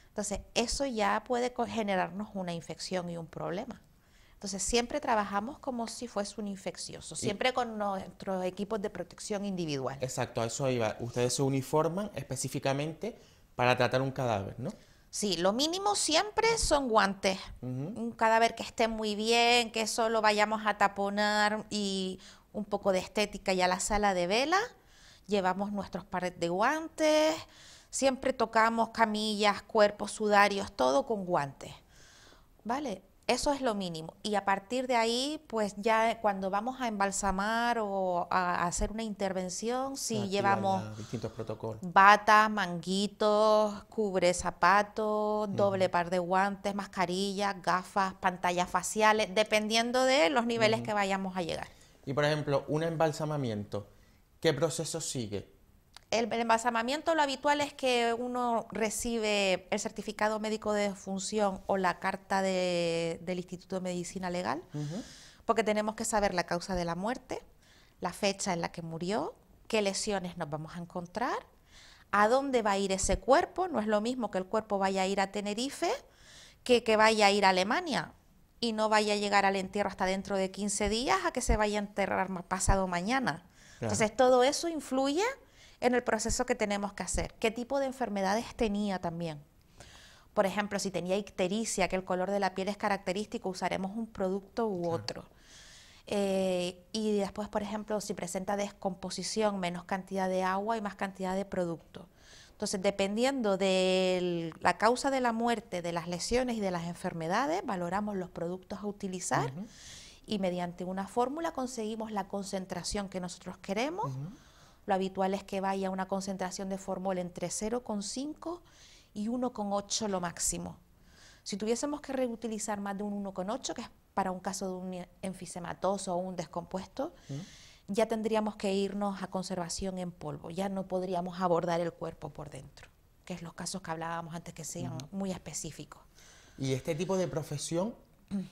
Entonces, eso ya puede generarnos una infección y un problema. Entonces, siempre trabajamos como si fuese un infeccioso, siempre con nuestros equipos de protección individual. Exacto, a eso iba. Ustedes se uniforman específicamente para tratar un cadáver, ¿no? Sí, lo mínimo siempre son guantes. Un cadáver que esté muy bien, que solo vayamos a taponar y un poco de estética y a la sala de vela. Llevamos nuestros pares de guantes. Siempre tocamos camillas, cuerpos, sudarios, todo con guantes. ¿Vale? Eso es lo mínimo. Y a partir de ahí, pues ya cuando vamos a embalsamar o a hacer una intervención, sí llevamos distintos protocolos. Batas, manguitos, cubre zapatos, doble par de guantes, mascarillas, gafas, pantallas faciales, dependiendo de los niveles que vayamos a llegar. Y por ejemplo, un embalsamamiento, ¿qué proceso sigue? El, embalsamamiento lo habitual es que uno recibe el certificado médico de función o la carta del Instituto de Medicina Legal, porque tenemos que saber la causa de la muerte, la fecha en la que murió, qué lesiones nos vamos a encontrar, a dónde va a ir ese cuerpo. No es lo mismo que el cuerpo vaya a ir a Tenerife que que vaya a ir a Alemania y no vaya a llegar al entierro hasta dentro de 15 días a que se vaya a enterrar pasado mañana. Entonces todo eso influye en el proceso que tenemos que hacer. ¿Qué tipo de enfermedades tenía también? Por ejemplo, si tenía ictericia, que el color de la piel es característico, usaremos un producto u otro. Eh, y después, por ejemplo, si presenta descomposición, menos cantidad de agua y más cantidad de producto. Entonces, dependiendo de la causa de la muerte, de las lesiones y de las enfermedades, valoramos los productos a utilizar y mediante una fórmula conseguimos la concentración que nosotros queremos lo habitual es que vaya una concentración de formol entre 0,5 y 1,8 lo máximo. Si tuviésemos que reutilizar más de un 1,8, que es para un caso de un enfisematoso o un descompuesto, ya tendríamos que irnos a conservación en polvo, ya no podríamos abordar el cuerpo por dentro, que es los casos que hablábamos antes que sean muy específicos. Y este tipo de profesión,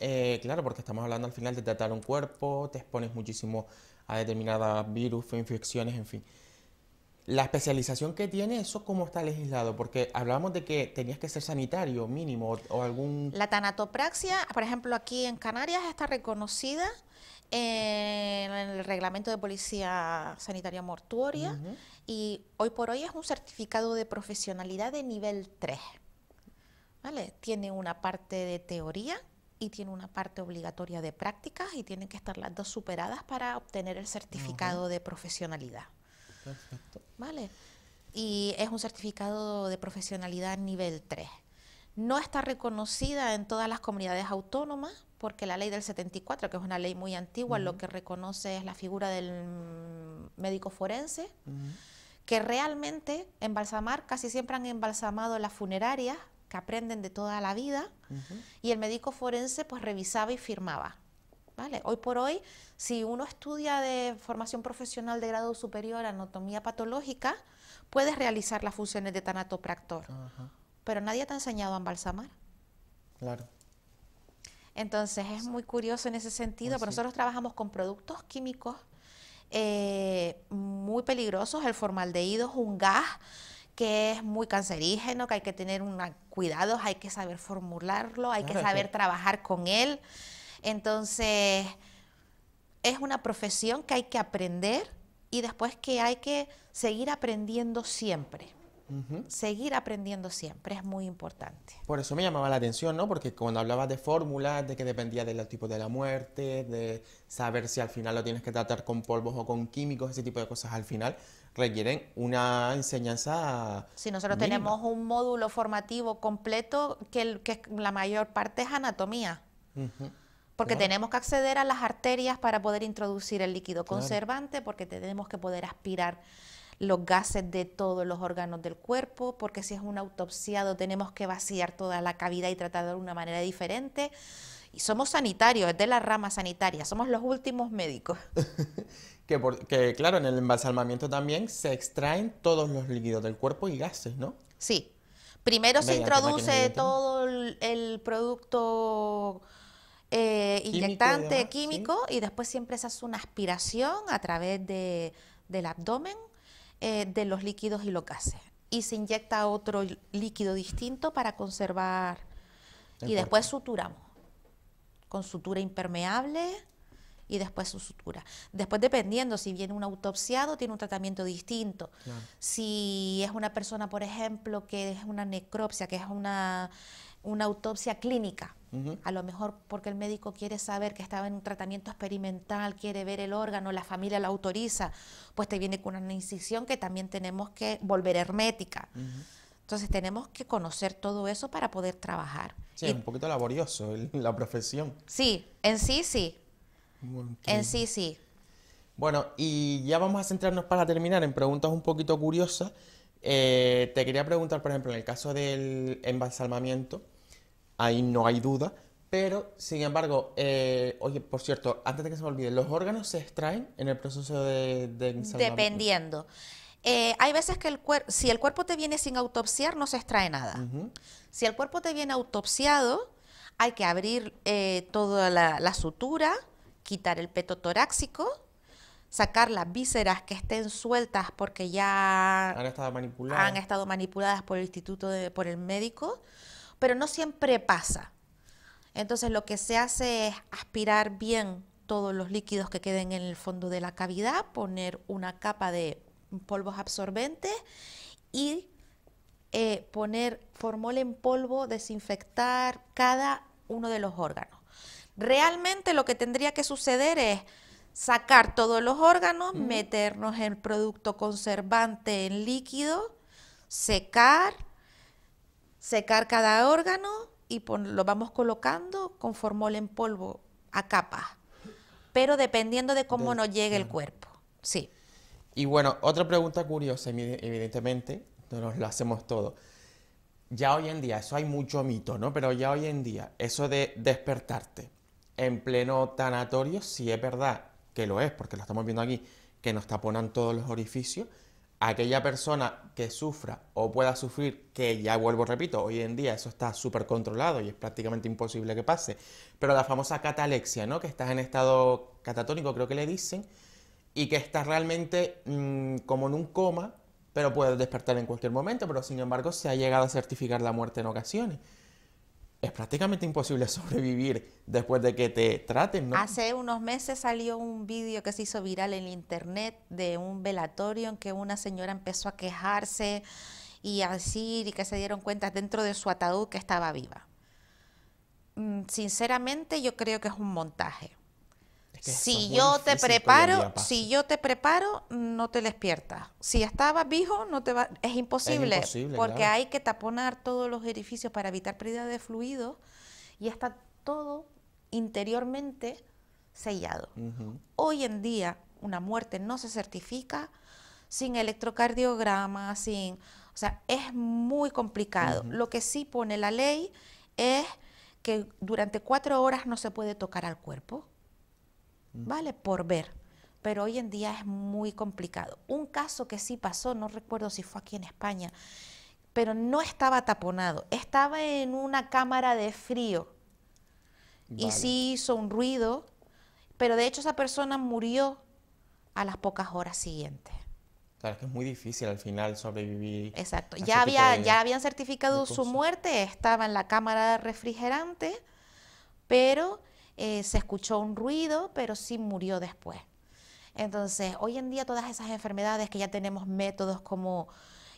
eh, claro, porque estamos hablando al final de tratar un cuerpo, te expones muchísimo a determinadas virus, infecciones, en fin. La especialización que tiene, ¿eso cómo está legislado? Porque hablábamos de que tenías que ser sanitario mínimo o, algún... La tanatopraxia, por ejemplo, aquí en Canarias está reconocida en el reglamento de policía sanitaria mortuoria y hoy por hoy es un certificado de profesionalidad de nivel 3. ¿Vale? Tiene una parte de teoría y tiene una parte obligatoria de prácticas y tienen que estar las dos superadas para obtener el certificado de profesionalidad. Perfecto. ¿Vale? Y es un certificado de profesionalidad nivel 3. No está reconocida en todas las comunidades autónomas porque la ley del 74, que es una ley muy antigua, lo que reconoce es la figura del médico forense, que realmente embalsamar, casi siempre han embalsamado las funerarias, que aprenden de toda la vida, y el médico forense pues revisaba y firmaba. ¿Vale? Hoy por hoy, si uno estudia de formación profesional de grado superior, anatomía patológica, puedes realizar las funciones de tanatopractor, pero nadie te ha enseñado a embalsamar. Claro. Entonces es muy curioso en ese sentido, pero nosotros trabajamos con productos químicos eh, muy peligrosos. El formaldehído es un gas que es muy cancerígeno, que hay que tener una, cuidados, hay que saber formularlo, hay que saber trabajar con él. Entonces, es una profesión que hay que aprender y después que hay que seguir aprendiendo siempre. Seguir aprendiendo siempre es muy importante. Por eso me llamaba la atención, ¿no? Porque cuando hablabas de fórmulas, de que dependía del tipo de la muerte, de saber si al final lo tienes que tratar con polvos o con químicos, ese tipo de cosas al final requieren una enseñanza. Sí, nosotros tenemos un módulo formativo completo que, que la mayor parte es anatomía. Porque tenemos que acceder a las arterias para poder introducir el líquido conservante, porque tenemos que poder aspirar los gases de todos los órganos del cuerpo, porque si es un autopsiado tenemos que vaciar toda la cavidad y tratar de una manera diferente. Y somos sanitarios, es de la rama sanitaria, somos los últimos médicos. que, claro, en el embalsamamiento también se extraen todos los líquidos del cuerpo y gases, ¿no? Sí. Primero se introduce todo el, producto eh, inyectante químico y después siempre se hace una aspiración a través de, del abdomen eh, de los líquidos y los gases. Y se inyecta otro líquido distinto para conservar. y después suturamos. Con sutura impermeable y después su sutura. Después, dependiendo, si viene un autopsiado, tiene un tratamiento distinto. Si es una persona, por ejemplo, que es una necropsia, que es una, una autopsia clínica, a lo mejor porque el médico quiere saber que estaba en un tratamiento experimental, quiere ver el órgano, la familia lo autoriza, pues te viene con una incisión que también tenemos que volver hermética. Entonces tenemos que conocer todo eso para poder trabajar. Sí, es un poquito laborioso la profesión. Sí, en sí sí. En sí sí. Bueno, y ya vamos a centrarnos para terminar en preguntas un poquito curiosas. Eh, te quería preguntar, por ejemplo, en el caso del embalsamamiento, ahí no hay duda. Pero, sin embargo, eh, oye, por cierto, antes de que se me olvide, ¿los órganos se extraen en el proceso de, de Dependiendo. Eh, hay veces que el cuerpo, si el cuerpo te viene sin autopsiar, no se extrae nada. Si el cuerpo te viene autopsiado, hay que abrir eh, toda la, sutura, quitar el peto torácico, sacar las vísceras que estén sueltas porque ya han estado manipuladas, han estado manipuladas por el instituto, de, por el médico pero no siempre pasa. Entonces lo que se hace es aspirar bien todos los líquidos que queden en el fondo de la cavidad, poner una capa de polvos absorbentes y eh, poner formol en polvo, desinfectar cada uno de los órganos. Realmente lo que tendría que suceder es sacar todos los órganos, meternos el producto conservante en líquido, secar, secar cada órgano y lo vamos colocando con formol en polvo a capas, pero dependiendo de cómo nos llegue el cuerpo. Sí. Y bueno, otra pregunta curiosa, evidentemente, nos lo hacemos todo. ya hoy en día, eso hay mucho mito, ¿no? Pero ya hoy en día, eso de despertarte en pleno tanatorio, si es verdad que lo es, porque lo estamos viendo aquí, que nos taponan todos los orificios, aquella persona que sufra o pueda sufrir, que ya vuelvo, repito, hoy en día eso está súper controlado y es prácticamente imposible que pase, pero la famosa catalexia, ¿no? Que estás en estado catatónico, creo que le dicen, y que estás realmente mm, como en un coma, pero puedes despertar en cualquier momento, pero sin embargo se ha llegado a certificar la muerte en ocasiones. Es prácticamente imposible sobrevivir después de que te traten, ¿no? Hace unos meses salió un vídeo que se hizo viral en internet de un velatorio en que una señora empezó a quejarse y a decir y que se dieron cuenta dentro de su ataúd que estaba viva. Mm, sinceramente yo creo que es un montaje si yo te preparo, si yo te preparo, no te despiertas. Si estabas vivo, no te va, es imposible, porque hay que taponar todos los edificios para evitar pérdida de fluido y está todo interiormente sellado. Hoy en día una muerte no se certifica sin electrocardiograma, sin, o sea, es muy complicado. Lo que sí pone la ley es que durante cuatro horas no se puede tocar al cuerpo. ¿Vale? Por ver. Pero hoy en día es muy complicado. Un caso que sí pasó, no recuerdo si fue aquí en España, pero no estaba taponado, estaba en una cámara de frío y sí hizo un ruido, pero de hecho esa persona murió a las pocas horas siguientes. Claro, es que es muy difícil al final sobrevivir. Exacto. Ya, había, ya habían certificado su muerte, estaba en la cámara refrigerante, pero eh, se escuchó un ruido, pero sí murió después. Entonces, hoy en día todas esas enfermedades que ya tenemos métodos como,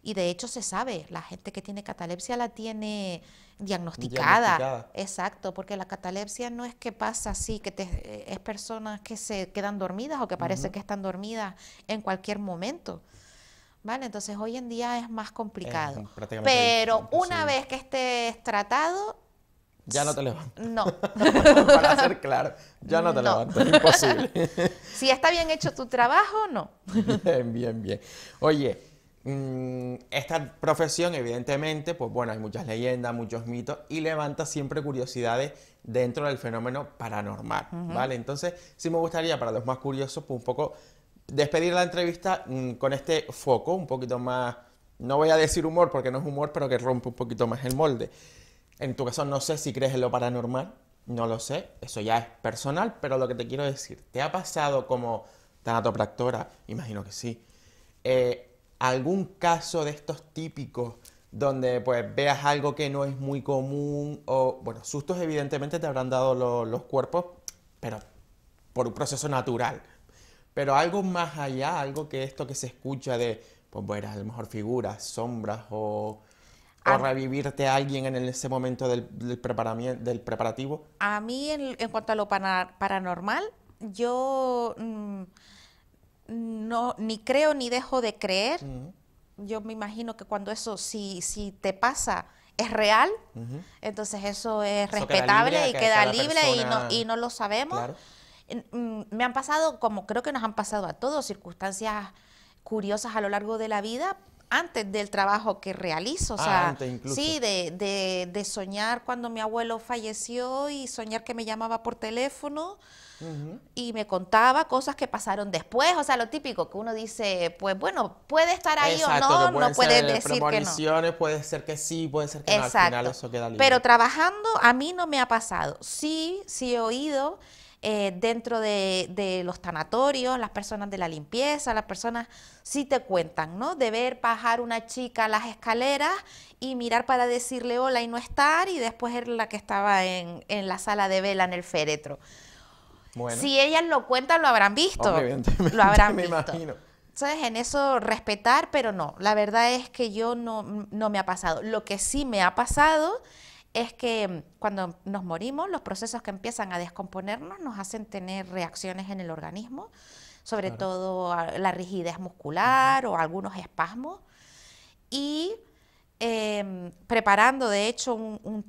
y de hecho se sabe, la gente que tiene catalepsia la tiene diagnosticada. Exacto, porque la catalepsia no es que pasa así, que te, es personas que se quedan dormidas o que parece que están dormidas en cualquier momento. ¿Vale? Entonces hoy en día es más complicado. Pero una vez que estés tratado, ya no te levantas. No. Para ser claro, ya no te levantas, imposible. si está bien hecho tu trabajo, no. bien, bien, bien. Oye, mm, esta profesión, evidentemente, pues bueno, hay muchas leyendas, muchos mitos y levanta siempre curiosidades dentro del fenómeno paranormal, ¿vale? Entonces, sí me gustaría para los más curiosos, pues un poco despedir la entrevista mm, con este foco, un poquito más, no voy a decir humor porque no es humor, pero que rompe un poquito más el molde. En tu caso no sé si crees en lo paranormal, no lo sé, eso ya es personal, pero lo que te quiero decir, ¿te ha pasado como tanatopractora? Imagino que sí. Eh, ¿Algún caso de estos típicos donde pues veas algo que no es muy común o, bueno, sustos evidentemente te habrán dado los cuerpos, pero por un proceso natural. Pero algo más allá, algo que esto que se escucha de, pues bueno, a mejor figuras, sombras o o revivirte a alguien en ese momento del, del, del preparativo? A mí, en, cuanto a lo paranormal, yo mm, no ni creo ni dejo de creer. Yo me imagino que cuando eso, si, si te pasa, es real, entonces eso es respetable y queda libre y, no, y no lo sabemos. Mm, me han pasado, como creo que nos han pasado a todos, circunstancias curiosas a lo largo de la vida, antes del trabajo que realizo. O ah, sea, sí, de, de, soñar cuando mi abuelo falleció y soñar que me llamaba por teléfono y me contaba cosas que pasaron después. O sea, lo típico que uno dice, pues bueno, puede estar ahí o no, no puede decir que no. Puede ser que sí, puede ser que no. Al final eso queda libre. Pero trabajando a mí no me ha pasado. Sí, sí he oído eh, dentro de, los tanatorios, las personas de la limpieza, las personas sí te cuentan, ¿no? De ver bajar una chica las escaleras y mirar para decirle hola y no estar, y después era la que estaba en, la sala de vela en el féretro. Si ellas lo cuentan, lo habrán visto. lo habrán me Imagino. Entonces, en eso respetar, pero no. La verdad es que yo no, no me ha pasado. Lo que sí me ha pasado es que mm, cuando nos morimos, los procesos que empiezan a descomponernos nos hacen tener reacciones en el organismo, sobre todo la rigidez muscular o algunos espasmos. Y em, preparando, de hecho, un,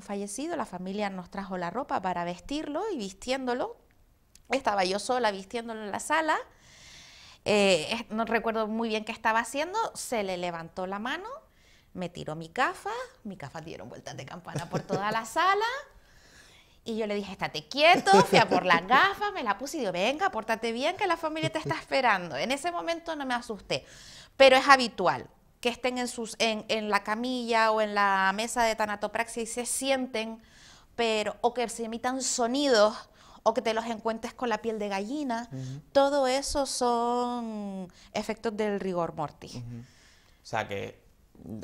fallecido, la familia nos trajo la ropa para vestirlo y vistiéndolo. Estaba yo sola vistiéndolo en la sala. Eh, no recuerdo muy bien qué estaba haciendo, se le levantó la mano Me tiró mi gafa, mi gafas dieron vueltas de campana por toda la sala. Y yo le dije, estate quieto, fui a por las gafas, me la puse y digo, venga, pórtate bien, que la familia te está esperando. En ese momento no me asusté, pero es habitual que estén en, sus, en, en la camilla o en la mesa de tanatopraxia y se sienten, pero, o que se emitan sonidos o que te los encuentres con la piel de gallina. Todo eso son efectos del rigor mortis. O sea que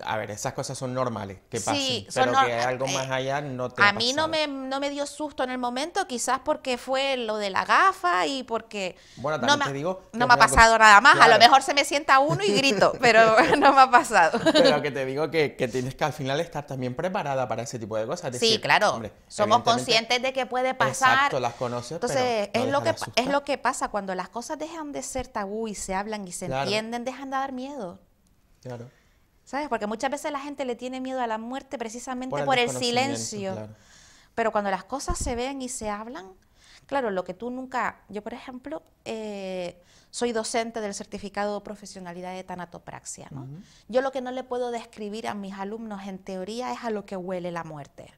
a ver, esas cosas son normales que pasen, Sí, pero son que algo eh, más allá no te A ha mí no me, no me dio susto en el momento, quizás porque fue lo de la gafa y porque Bueno, no también me, te digo no me ha pasado nada más. A lo mejor se me sienta uno y grito, pero no me ha pasado. Pero que te digo que, que tienes que al final estar también preparada para ese tipo de cosas. es Sí, decir, claro. hombre, Somos conscientes de que puede pasar. Exacto, las conoces, Entonces, pero no es, lo que, es lo que pasa cuando las cosas dejan de ser tabú y se hablan y se Claro. entienden, dejan de dar miedo. Claro. ¿Sabes? Porque muchas veces la gente le tiene miedo a la muerte precisamente Por por el silencio. claro. Pero cuando las cosas se ven y se hablan, claro, lo que tú nunca, yo por ejemplo, eh, soy docente del certificado de profesionalidad de tanatopraxia, ¿no? Yo lo que no le puedo describir a mis alumnos en teoría es a lo que huele la muerte,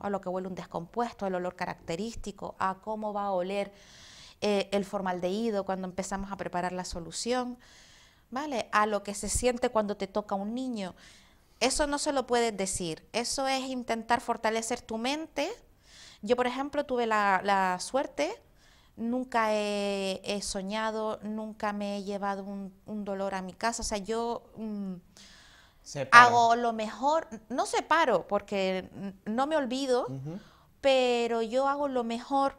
a lo que huele un descompuesto, el olor característico, a cómo va a oler eh, el formaldehído cuando empezamos a preparar la solución, ¿vale? A lo que se siente cuando te toca un niño. Eso no se lo puedes decir. Eso es intentar fortalecer tu mente. Yo, por ejemplo, tuve la, la suerte, nunca he, he soñado, nunca me he llevado un, un dolor a mi casa. O sea, yo mm, hago lo mejor, no separo porque no me olvido, pero yo hago lo mejor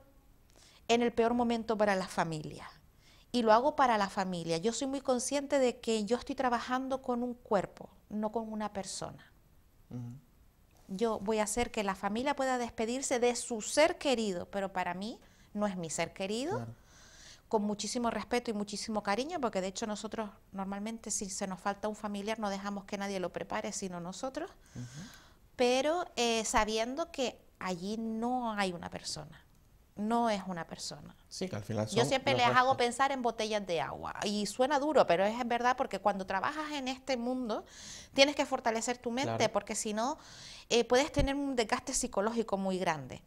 en el peor momento para la familia. Y lo hago para la familia. Yo soy muy consciente de que yo estoy trabajando con un cuerpo, no con una persona. Yo voy a hacer que la familia pueda despedirse de su ser querido, pero para mí no es mi ser querido, Claro. con muchísimo respeto y muchísimo cariño, porque de hecho nosotros normalmente si se nos falta un familiar no dejamos que nadie lo prepare, sino nosotros, pero eh, sabiendo que allí no hay una persona, no es una persona. Sí, que al final Yo siempre les hago pensar en botellas de agua. Y suena duro, pero es verdad porque cuando trabajas en este mundo tienes que fortalecer tu mente Claro. porque si no eh, puedes tener un desgaste psicológico muy grande.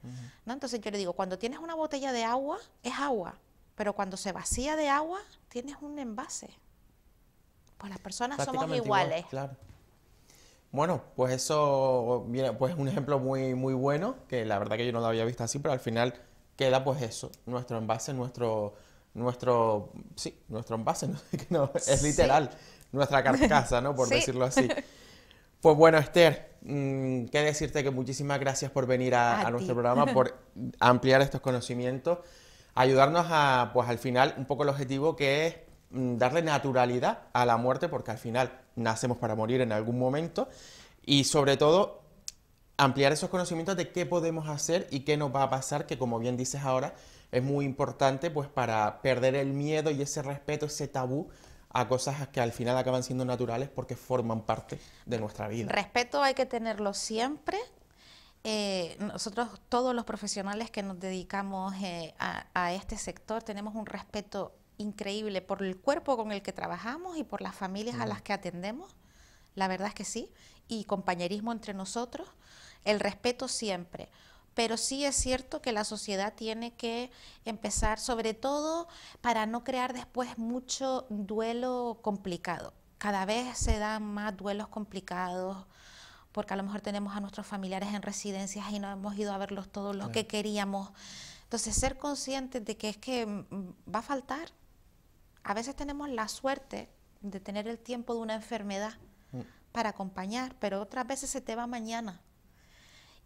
¿no? Entonces yo le digo, cuando tienes una botella de agua, es agua. Pero cuando se vacía de agua, tienes un envase. Pues las personas somos Prácticamente igual, iguales. claro. Bueno, pues eso viene, pues un ejemplo muy, muy bueno, que la verdad que yo no lo había visto así, pero al final queda pues eso, nuestro envase, nuestro, nuestro, sí, nuestro envase, ¿no? Es Sí. literal, nuestra carcasa, ¿no? Por Sí. decirlo así. Pues bueno, Esther, mm, qué decirte que muchísimas gracias por venir a, A a nuestro programa, por ampliar estos conocimientos, ayudarnos a, pues al final, un poco el objetivo que es mm, darle naturalidad a la muerte, porque al final nacemos para morir en algún momento, y sobre todo ampliar esos conocimientos de qué podemos hacer y qué nos va a pasar, que como bien dices ahora, es muy importante pues para perder el miedo y ese respeto, ese tabú a cosas que al final acaban siendo naturales porque forman parte de nuestra vida. Respeto hay que tenerlo siempre. Eh, nosotros, todos los profesionales que nos dedicamos eh, a, a este sector, tenemos un respeto increíble por el cuerpo con el que trabajamos y por las familias a las que atendemos. La verdad es que sí. Y compañerismo entre nosotros. El respeto siempre. Pero sí es cierto que la sociedad tiene que empezar, sobre todo para no crear después mucho duelo complicado. Cada vez se dan más duelos complicados porque a lo mejor tenemos a nuestros familiares en residencias y no hemos ido a verlos todos los que queríamos. Entonces, ser conscientes de que es que mm, va a faltar. A veces tenemos la suerte de tener el tiempo de una enfermedad para acompañar, pero otras veces se te va mañana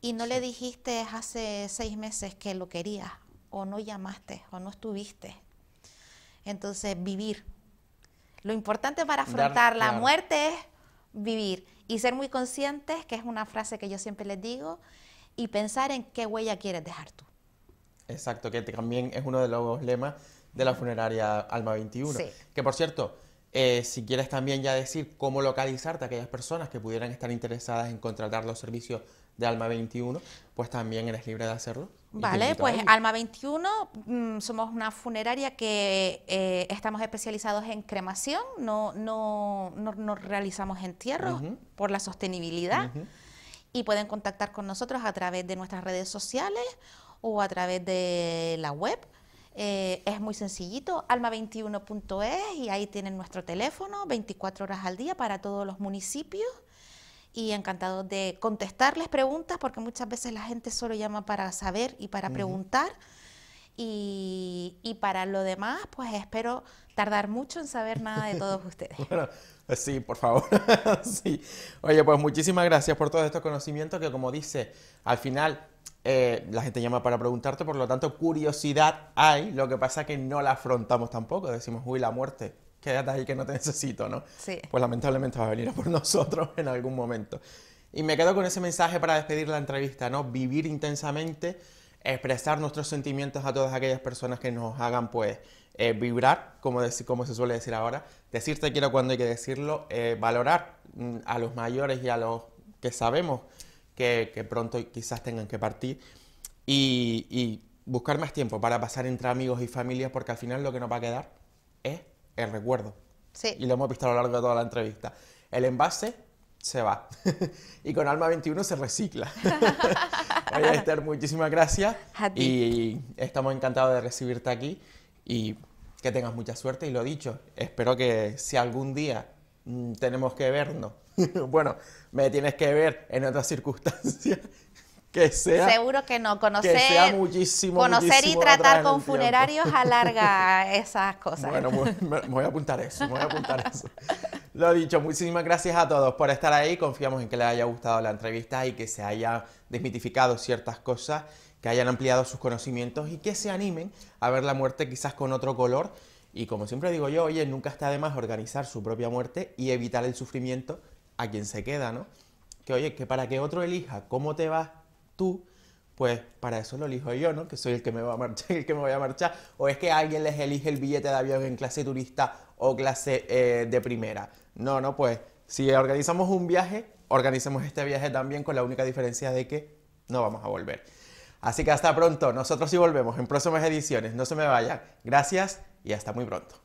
y no le dijiste hace seis meses que lo querías, o no llamaste, o no estuviste. Entonces, vivir. Lo importante para Dar- afrontar la claro. muerte es vivir y ser muy conscientes, que es una frase que yo siempre les digo, y pensar en qué huella quieres dejar tú. Exacto, que también es uno de los lemas de la funeraria Alma 21. Sí. Que por cierto, Eh, si quieres también ya decir cómo localizarte a aquellas personas que pudieran estar interesadas en contratar los servicios de Alma 21, pues también eres libre de hacerlo. Vale, pues Alma 21 mm, somos una funeraria que eh, estamos especializados en cremación, no, no, no, realizamos entierros por la sostenibilidad y pueden contactar con nosotros a través de nuestras redes sociales o a través de la web. Eh, es muy sencillito, alma21.es y ahí tienen nuestro teléfono 24 horas al día para todos los municipios y encantado de contestarles preguntas porque muchas veces la gente solo llama para saber y para preguntar. Y, y, para lo demás, pues espero tardar mucho en saber nada de todos ustedes. bueno, pues sí, por favor. sí. Oye, pues muchísimas gracias por todos estos conocimientos que como dice, al final eh, la gente llama para preguntarte, por lo tanto curiosidad hay, lo que pasa es que no la afrontamos tampoco, decimos, uy, la muerte, quédate ahí que no te necesito, ¿no? Sí. Pues lamentablemente va a venir a por nosotros en algún momento. Y me quedo con ese mensaje para despedir la entrevista, ¿no? Vivir intensamente, expresar nuestros sentimientos a todas aquellas personas que nos hagan, pues, eh, vibrar, como, como se suele decir ahora, decir te quiero cuando hay que decirlo, eh, valorar mm, a los mayores y a los que sabemos que, que pronto quizás tengan que partir y, y buscar más tiempo para pasar entre amigos y familias, porque al final lo que nos va a quedar es el recuerdo. Sí. Y lo hemos visto a lo largo de toda la entrevista. El envase se va. y con Alma 21 se recicla. Oye, Esther, muchísimas gracias. Y estamos encantados de recibirte aquí y que tengas mucha suerte. Y lo dicho, espero que si algún día mm, tenemos que vernos, bueno, me tienes que ver en otras circunstancias, que sea. Seguro que no. Conocer, sea muchísimo. Conocer y tratar con funerarios alarga esas cosas. Bueno, me, voy a apuntar eso, me voy a apuntar eso. Lo dicho, muchísimas gracias a todos por estar ahí. Confiamos en que les haya gustado la entrevista y que se haya desmitificado ciertas cosas, que hayan ampliado sus conocimientos y que se animen a ver la muerte quizás con otro color. Y como siempre digo yo, oye, nunca está de más organizar su propia muerte y evitar el sufrimiento a quien se queda, ¿no? Que oye, que para que otro elija cómo te vas tú, pues para eso lo elijo yo, ¿no? Que soy el que me va a marchar, el que me voy a marchar. O es que alguien les elige el billete de avión en clase turista o clase eh, de primera. No, no, pues si organizamos un viaje, organicemos este viaje también con la única diferencia de que no vamos a volver. Así que hasta pronto, nosotros sí volvemos en próximas ediciones, no se me vayan. Gracias y hasta muy pronto.